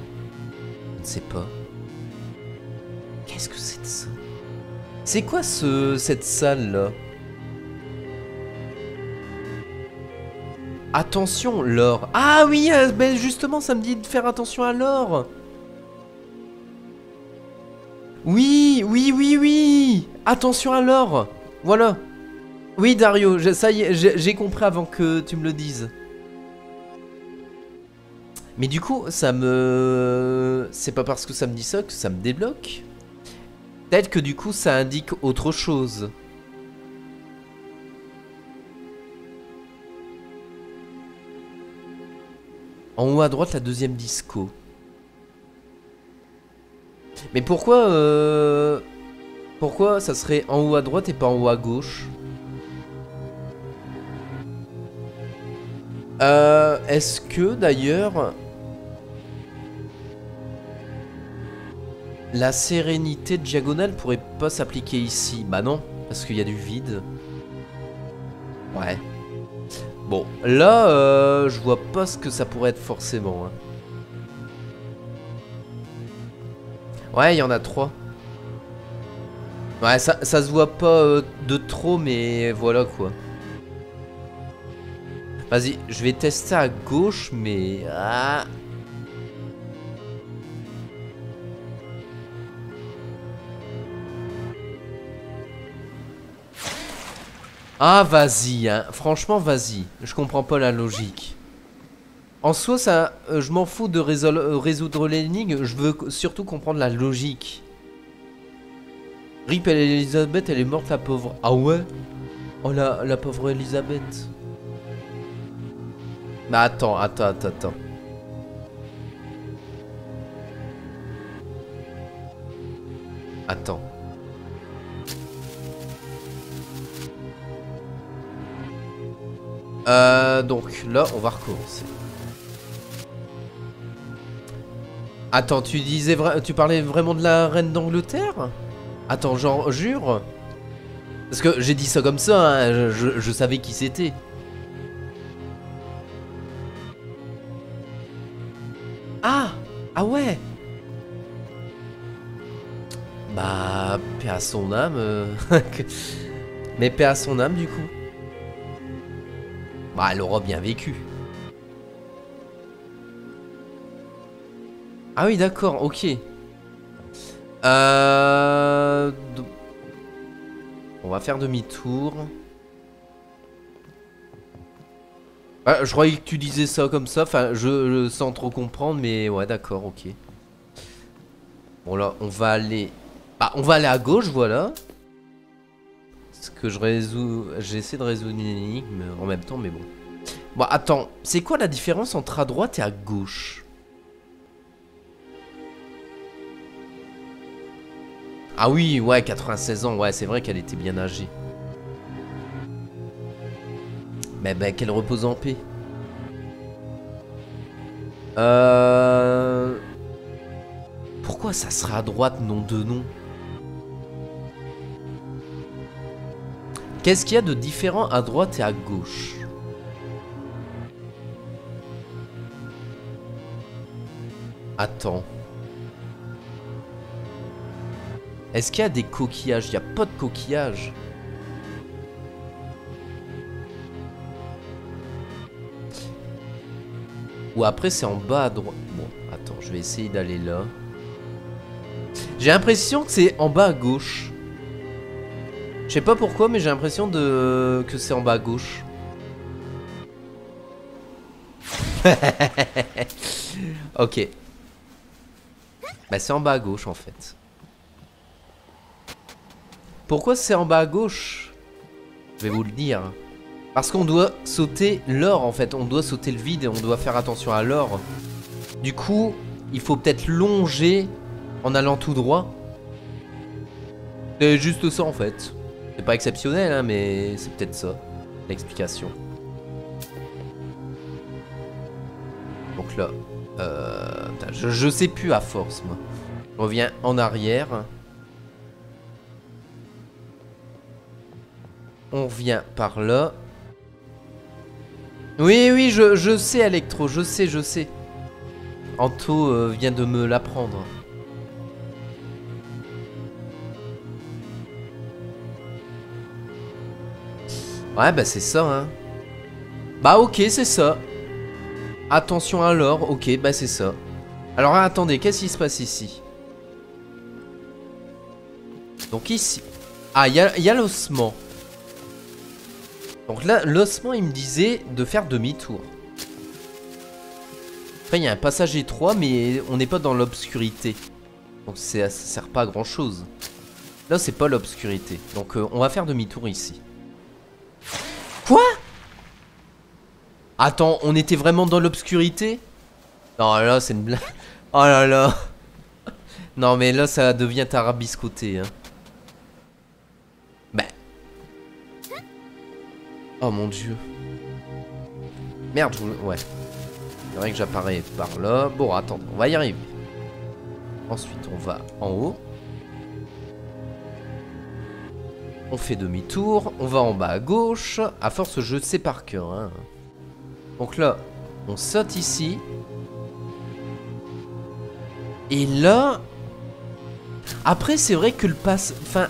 Je ne sais pas. Qu'est-ce que c'est de ça? C'est quoi ce... cette salle-là? Attention, l'or. Ah oui, euh, mais justement, ça me dit de faire attention à l'or. Oui, oui, oui, oui. Attention à l'or. Voilà. Oui, Dario, ça y est, j'ai compris avant que tu me le dises. Mais du coup, ça me... C'est pas parce que ça me dit ça que ça me débloque Peut-être que du coup, ça indique autre chose. En haut à droite, la deuxième disco. Mais pourquoi... Euh... Pourquoi ça serait en haut à droite et pas en haut à gauche euh, Est-ce que d'ailleurs... La sérénité diagonale pourrait pas s'appliquer ici? Bah non, parce qu'il y a du vide. Ouais. Bon, là, euh, je vois pas ce que ça pourrait être forcément. Hein. Ouais, il y en a trois. Ouais, ça, ça se voit pas euh, de trop, mais voilà quoi. Vas-y, je vais tester à gauche, mais... Ah. Ah, vas-y, hein. Franchement, vas-y. Je comprends pas la logique. En soi, ça, euh, je m'en fous de euh, résoudre l'énigme. Je veux surtout comprendre la logique. Rip Elisabeth, elle est morte, la pauvre. Ah ouais? Oh, la, la pauvre Elisabeth. Mais attends, attends, attends, attends. Attends. Euh, donc là, on va recommencer. Attends, tu disais tu parlais vraiment de la reine d'Angleterre? Attends, genre, jure Parce que j'ai dit ça comme ça, hein, je, je savais qui c'était. Ah Ah ouais Bah, paix à son âme. Euh, Mais paix à son âme, du coup. Bah, elle aura bien vécu. Ah oui, d'accord, ok. Euh... On va faire demi-tour. Ah, je croyais que tu disais ça comme ça, enfin, je, sens trop comprendre, mais ouais, d'accord, ok. Bon, là, on va aller... Bah, on va aller à gauche, voilà que je résous... J'essaie de résoudre une énigme en même temps, mais bon. Bon, attends. C'est quoi la différence entre à droite et à gauche? Ah oui, ouais, 96 ans. Ouais, c'est vrai qu'elle était bien âgée. Mais ben, qu'elle repose en paix. Euh... Pourquoi ça serait à droite, nom de nom? Qu'est-ce qu'il y a de différent à droite et à gauche? Attends. Est-ce qu'il y a des coquillages? Il n'y a pas de coquillages. Ou après c'est en bas à droite. Bon, attends, je vais essayer d'aller là. J'ai l'impression que c'est en bas à gauche. Je sais pas pourquoi, mais j'ai l'impression de que c'est en bas à gauche. ok. Bah c'est en bas à gauche en fait. Pourquoi c'est en bas à gauche Je vais vous le dire. Parce qu'on doit sauter l'or en fait, on doit sauter le vide et on doit faire attention à l'or. Du coup, il faut peut-être longer en allant tout droit. C'est juste ça en fait. C'est pas exceptionnel hein, mais c'est peut-être ça, l'explication. Donc là, euh, je, je sais plus à force moi. On revient en arrière. On revient par là. Oui, oui, je, sais, Electro, je sais, je sais. Anto euh, vient de me l'apprendre. Ouais, bah c'est ça, hein. Bah ok, c'est ça. Attention à l'or, ok, bah c'est ça. Alors attendez, qu'est-ce qui se passe ici? Donc ici... Ah, il y a l'ossement. Donc là, l'ossement, il me disait de faire demi-tour. Après, il y a un passage étroit, mais on n'est pas dans l'obscurité. Donc ça sert pas à grand chose. Là, c'est pas l'obscurité. Donc euh, on va faire demi-tour ici. Quoi? Attends, on était vraiment dans l'obscurité? Non, là, c'est une blague. Oh là là. Non, mais là, ça devient tarabiscoté. Hein. Oh mon dieu. Merde, je... ouais. C'est vrai que j'apparais par là. Bon, attends, on va y arriver. Ensuite, on va en haut. On fait demi-tour. On va en bas à gauche. À force, je sais par cœur. Hein. Donc là, on saute ici. Et là... Après, c'est vrai que le passe... Enfin...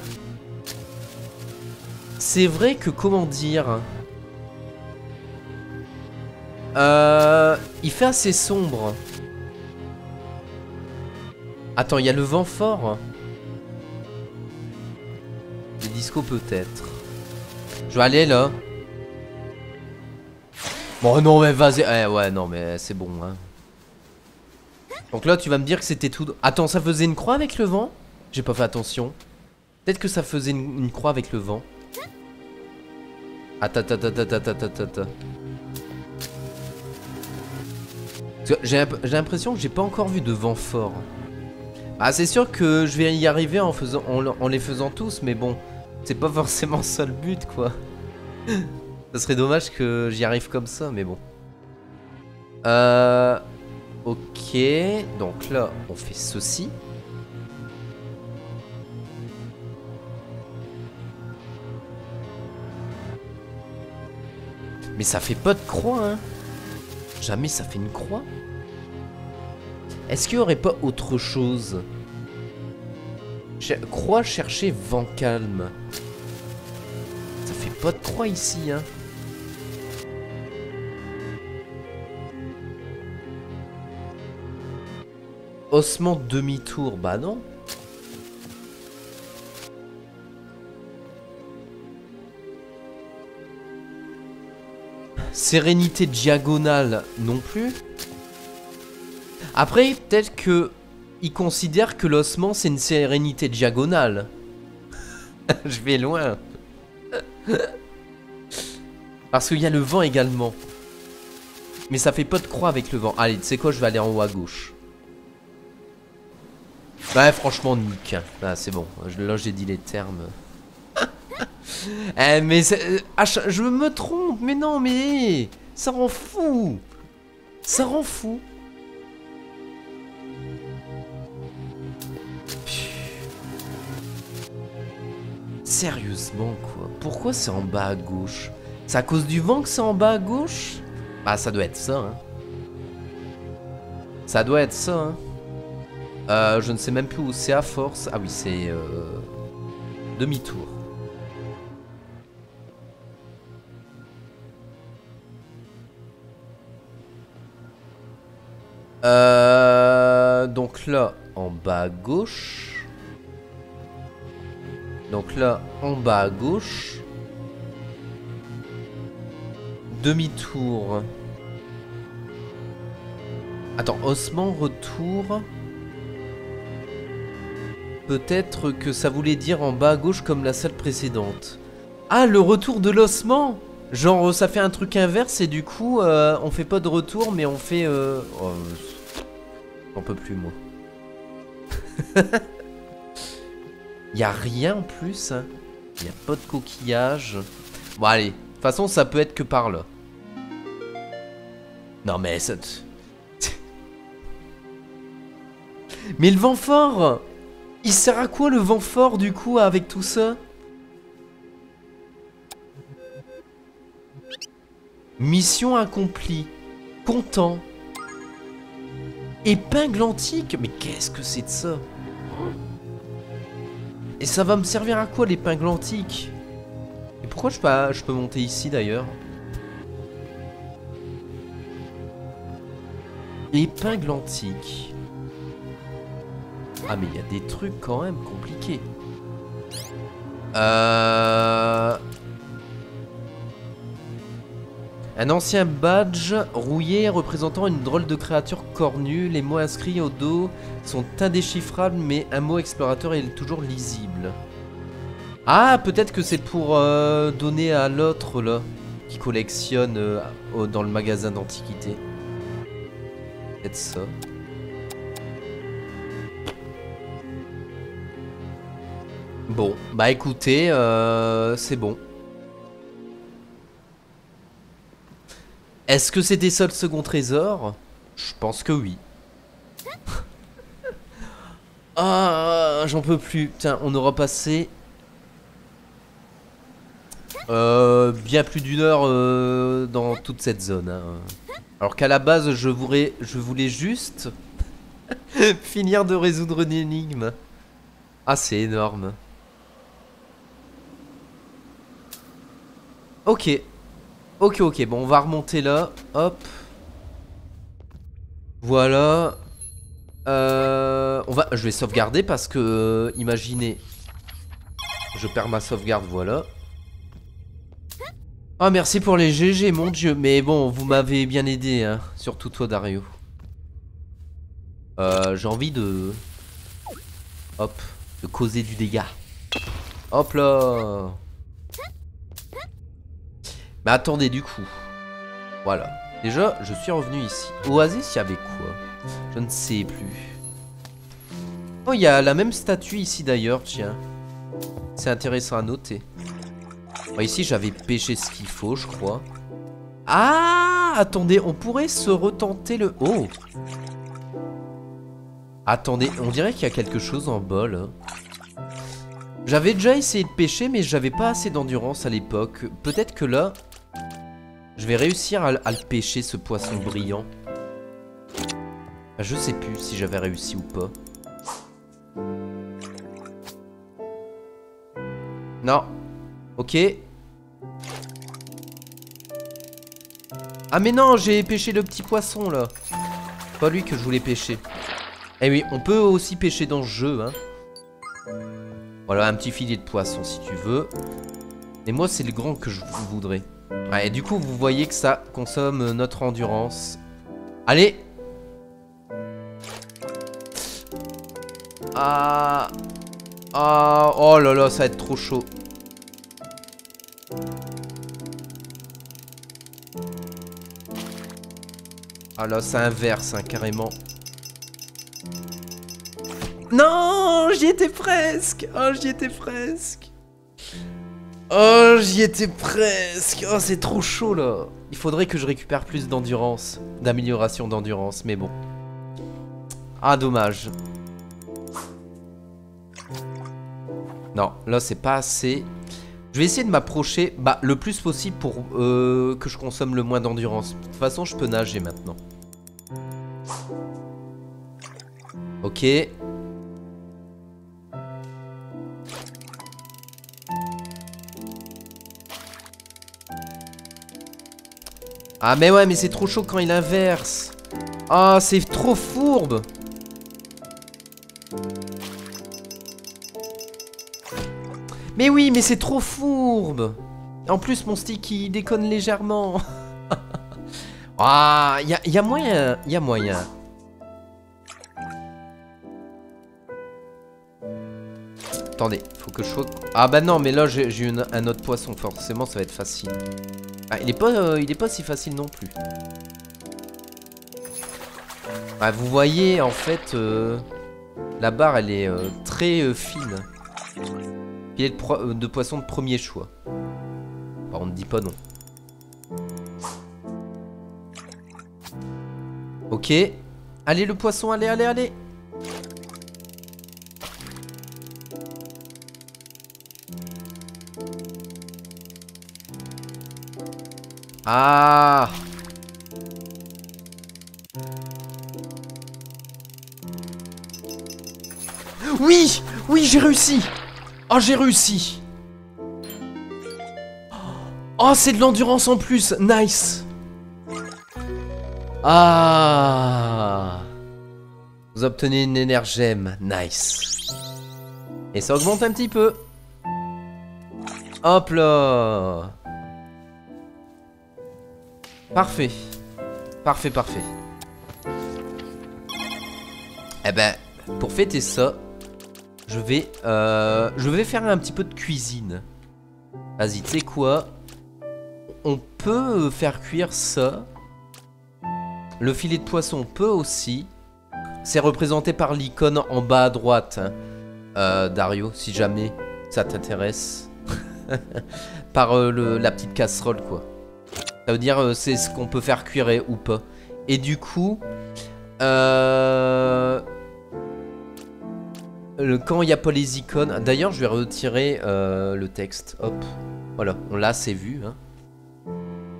C'est vrai que, comment dire... Euh, il fait assez sombre. Attends, il y a le vent fort. Les disco peut-être. Je vais aller là. Bon non mais vas-y. Eh, ouais non mais c'est bon. Hein. Donc là tu vas me dire que c'était tout... Attends ça faisait une croix avec le vent? J'ai pas fait attention. Peut-être que ça faisait une, une croix avec le vent. Attends, attends, attends, attends, attends, attends. J'ai l'impression que j'ai pas encore vu de vent fort. Ah, c'est sûr que je vais y arriver en, les faisant tous, mais bon, c'est pas forcément ça le but, quoi. ça serait dommage que j'y arrive comme ça, mais bon. Euh... Ok, donc là, on fait ceci. Mais ça fait pas de croix, hein Jamais ça fait une croix Est-ce qu'il n'y aurait pas autre chose? Croix chercher vent calme. Ça fait pas de croix ici, hein Ossement demi-tour, bah non. Sérénité diagonale non plus. Après, peut-être que il considère que l'ossement c'est une sérénité diagonale. Je vais loin. Parce qu'il y a le vent également. Mais ça fait pas de croix avec le vent. Allez, tu sais quoi, je vais aller en haut à gauche. Ouais, franchement, nick. Ah, c'est bon. Là, j'ai dit les termes. eh, mais euh, ah, je me trompe, mais non, mais ça rend fou. Ça rend fou. Sérieusement quoi, pourquoi c'est en bas à gauche? C'est à cause du vent que c'est en bas à gauche? Bah ça doit être ça. Hein. Ça doit être ça hein. euh, je ne sais même plus où c'est à force. Ah oui c'est euh, demi-tour. Euh, donc là, en bas à gauche. Donc là, en bas à gauche. Demi-tour. Attends, ossement, retour. Peut-être que ça voulait dire en bas à gauche comme la salle précédente. Ah, le retour de l'ossement Genre, ça fait un truc inverse et du coup, euh, on fait pas de retour, mais on fait... Euh... Oh, J'en peux plus, moi. y a rien en plus. Hein. Y a pas de coquillage. Bon, allez. De toute façon, ça peut être que par là. Non, mais ça... mais le vent fort Il sert à quoi le vent fort, du coup, avec tout ça? Mission accomplie. Content. Épingle antique Mais qu'est-ce que c'est de ça Et ça va me servir à quoi l'épingle antique Et pourquoi je peux, je peux monter ici d'ailleurs Épingle antique. Ah mais il y a des trucs quand même compliqués. Euh... Un ancien badge rouillé représentant une drôle de créature cornue. Les mots inscrits au dos sont indéchiffrables, mais un mot explorateur est toujours lisible. Ah, peut-être que c'est pour euh, donner à l'autre, là, qui collectionne euh, dans le magasin d'antiquité. Peut-être ça. Bon, bah écoutez, euh, c'est bon. Est-ce que c'était ça le second trésor? Je pense que oui. ah, j'en peux plus. Tiens, on aura passé... Euh, bien plus d'une heure euh, dans toute cette zone. Hein. Alors qu'à la base, je voulais, je voulais juste finir de résoudre une énigme. Ah, c'est énorme. Ok. Ok, ok, bon, on va remonter là. Hop. Voilà. Euh, on va, je vais sauvegarder parce que, euh, imaginez, je perds ma sauvegarde, voilà. Ah, merci pour les GG, mon dieu. Mais bon, vous m'avez bien aidé, hein. Surtout toi, Dario. Euh, j'ai envie de... Hop, de causer du dégât. Hop là mais attendez, du coup. Voilà. Déjà, je suis revenu ici. Oasis, il y avait quoi? Je ne sais plus. Oh, il y a la même statue ici d'ailleurs, tiens. C'est intéressant à noter. ici, j'avais pêché ce qu'il faut, je crois. Ah Attendez, on pourrait se retenter le... Oh Attendez, on dirait qu'il y a quelque chose en bol. J'avais déjà essayé de pêcher, mais j'avais pas assez d'endurance à l'époque. Peut-être que là, je vais réussir à, le pêcher, ce poisson brillant. Je sais plus si j'avais réussi ou pas. Non. Ok. Ah mais non, j'ai pêché le petit poisson là. Pas lui que je voulais pêcher. Eh oui, on peut aussi pêcher dans ce jeu. Hein. Voilà, un petit filet de poisson si tu veux. Et moi, c'est le grand que je voudrais. Ouais, et du coup, vous voyez que ça consomme notre endurance. Allez Ah Ah Oh là là, ça va être trop chaud. Ah là, ça inverse, hein, carrément. Non J'y étais presque Oh, j'y étais presque Oh, j'y étais presque. Oh, c'est trop chaud là. Il faudrait que je récupère plus d'endurance, d'amélioration d'endurance, mais bon. Ah, dommage. Non, là c'est pas assez. Je vais essayer de m'approcher bah, le plus possible pour euh, que je consomme le moins d'endurance. De toute façon, je peux nager maintenant. Ok. Ah mais ouais, mais c'est trop chaud quand il inverse. Ah, c'est trop fourbe. Mais oui, mais c'est trop fourbe En plus, mon stick, il déconne légèrement. ah, il y a, moyen, il y a moyen. Attendez, faut que je... Ah bah non, mais là, j'ai eu un autre poisson, forcément, ça va être facile. Ah, il est pas, euh, il est pas si facile non plus. Ah, vous voyez, en fait, euh, la barre, elle est euh, très fine. Filet de, de, poisson de premier choix. Bah, on ne dit pas non. Ok. Allez, le poisson, allez, allez, allez. Ah. Oui Oui, j'ai réussi. Oh, j'ai réussi. Oh, c'est de l'endurance en plus. Nice. Ah. Vous obtenez une énergème. Nice. Et ça augmente un petit peu. Hop là Parfait. Parfait, parfait. Eh ben, pour fêter ça, je vais, euh, je vais faire un petit peu de cuisine. Vas-y, tu sais quoi? On peut faire cuire ça. Le filet de poisson peut aussi. C'est représenté par l'icône en bas à droite. Hein. Euh, Dario, si jamais ça t'intéresse. par euh, la petite casserole, quoi. Ça veut dire c'est ce qu'on peut faire cuire ou pas. Et du coup... Euh quand il n'y a pas les icônes... D'ailleurs, je vais retirer euh, le texte. Hop. Voilà, on l'a assez vu. Hein.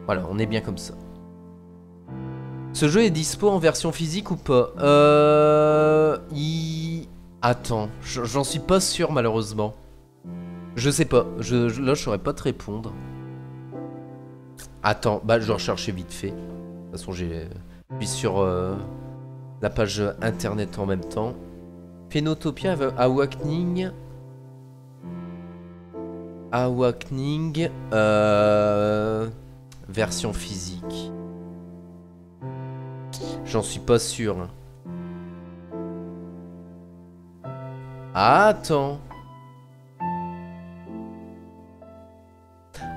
Voilà, on est bien comme ça. Ce jeu est dispo en version physique ou pas? Euh... Attends, j'en suis pas sûr malheureusement. Je sais pas, là je saurais pas te répondre. Attends, bah je vais rechercher vite fait. De toute façon j'ai... Je suis sur euh, la page internet en même temps. Phénotopia Awakening. Awakening. Euh, version physique. J'en suis pas sûr. Hein. attends.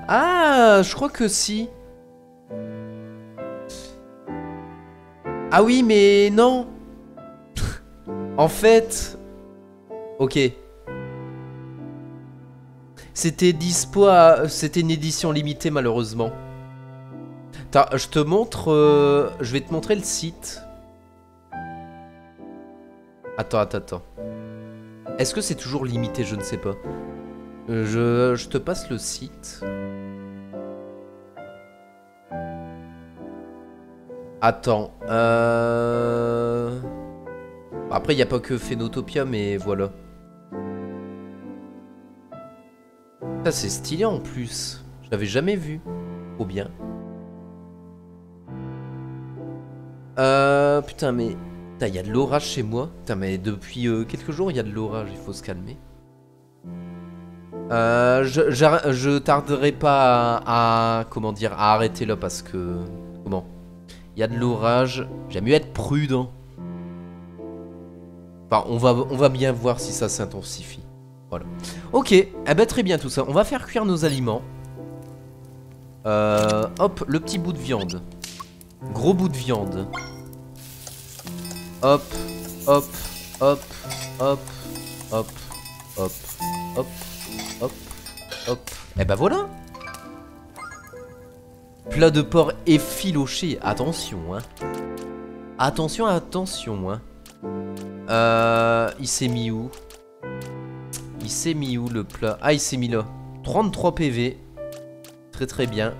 Ah, je crois que si. Ah oui, mais non. En fait... Ok. C'était dispo C'était une édition limitée malheureusement. je te montre... Euh, je vais te montrer le site. Attends, attends, attends. Est-ce que c'est toujours limité? Je ne sais pas. Euh, je, je te passe le site. Attends. Euh... Après, il n'y a pas que Phénotopia, mais voilà. Ça, c'est stylé en plus. Je l'avais jamais vu. Trop bien. Euh, putain, mais... il y a de l'orage chez moi. Putain, mais depuis euh, quelques jours, il y a de l'orage. Il faut se calmer. Euh, je tarderai pas à, Comment dire À arrêter là parce que... Il y a de l'orage. J'aime mieux être prudent. Enfin, on va, on va bien voir si ça s'intensifie. Voilà. Ok, eh ben, très bien tout ça. On va faire cuire nos aliments. Euh, hop, le petit bout de viande. Gros bout de viande. Hop, hop, hop, hop, hop, hop, hop, hop, hop. Eh ben voilà Plat de porc effiloché. Attention, hein. Attention, attention, hein. Euh, il s'est mis où? Il s'est mis où le plat? Ah, il s'est mis là. 33 PV. Très très bien.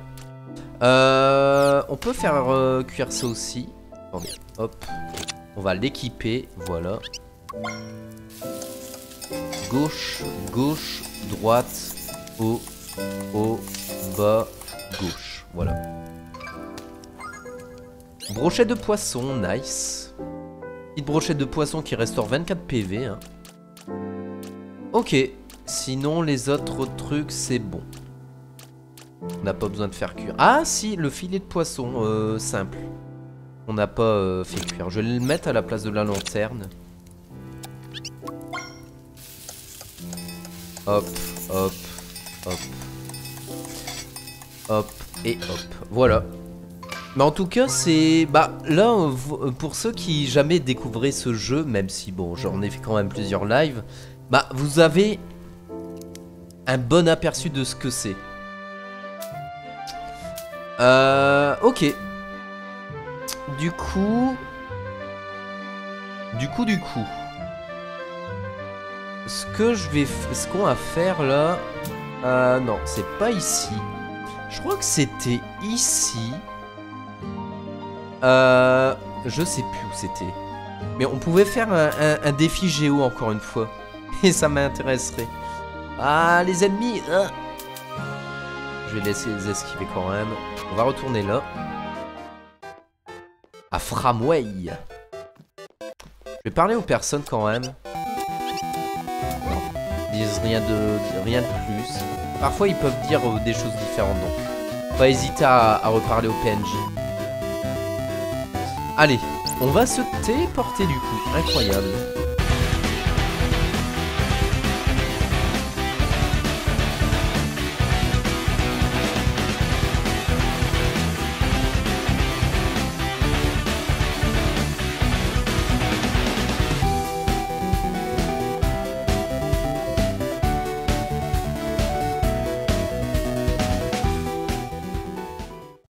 Euh, on peut faire euh, cuire ça aussi. Attendez, hop. On va l'équiper, voilà. Gauche, gauche, droite, haut, haut, bas, gauche. Voilà. Brochet de poisson, nice. Petite brochette de poisson qui restaure 24 PV. Hein. Ok. Sinon, les autres trucs, c'est bon. On n'a pas besoin de faire cuire. Ah si, le filet de poisson, euh, simple. On n'a pas euh, fait cuire. Je vais le mettre à la place de la lanterne. Hop, hop, hop. Hop, et hop. Voilà. Mais en tout cas, c'est... Bah, là, pour ceux qui jamais découvraient ce jeu, même si, bon, j'en ai fait quand même plusieurs lives, bah, vous avez un bon aperçu de ce que c'est. Euh, ok. Du coup... Du coup, du coup. Ce que je vais... Ce qu'on va faire là... Euh, non, c'est pas ici. Je crois que c'était ici. Euh... Je sais plus où c'était. Mais on pouvait faire un, défi géo encore une fois. Et ça m'intéresserait. Ah, les ennemis hein. Je vais laisser les esquiver quand même. On va retourner là. À Framway. Je vais parler aux personnes quand même. Ils disent rien de, rien de plus. Parfois ils peuvent dire euh, des choses différentes donc. Pas hésiter à, reparler au PNJ. Allez, on va se téléporter du coup. Incroyable.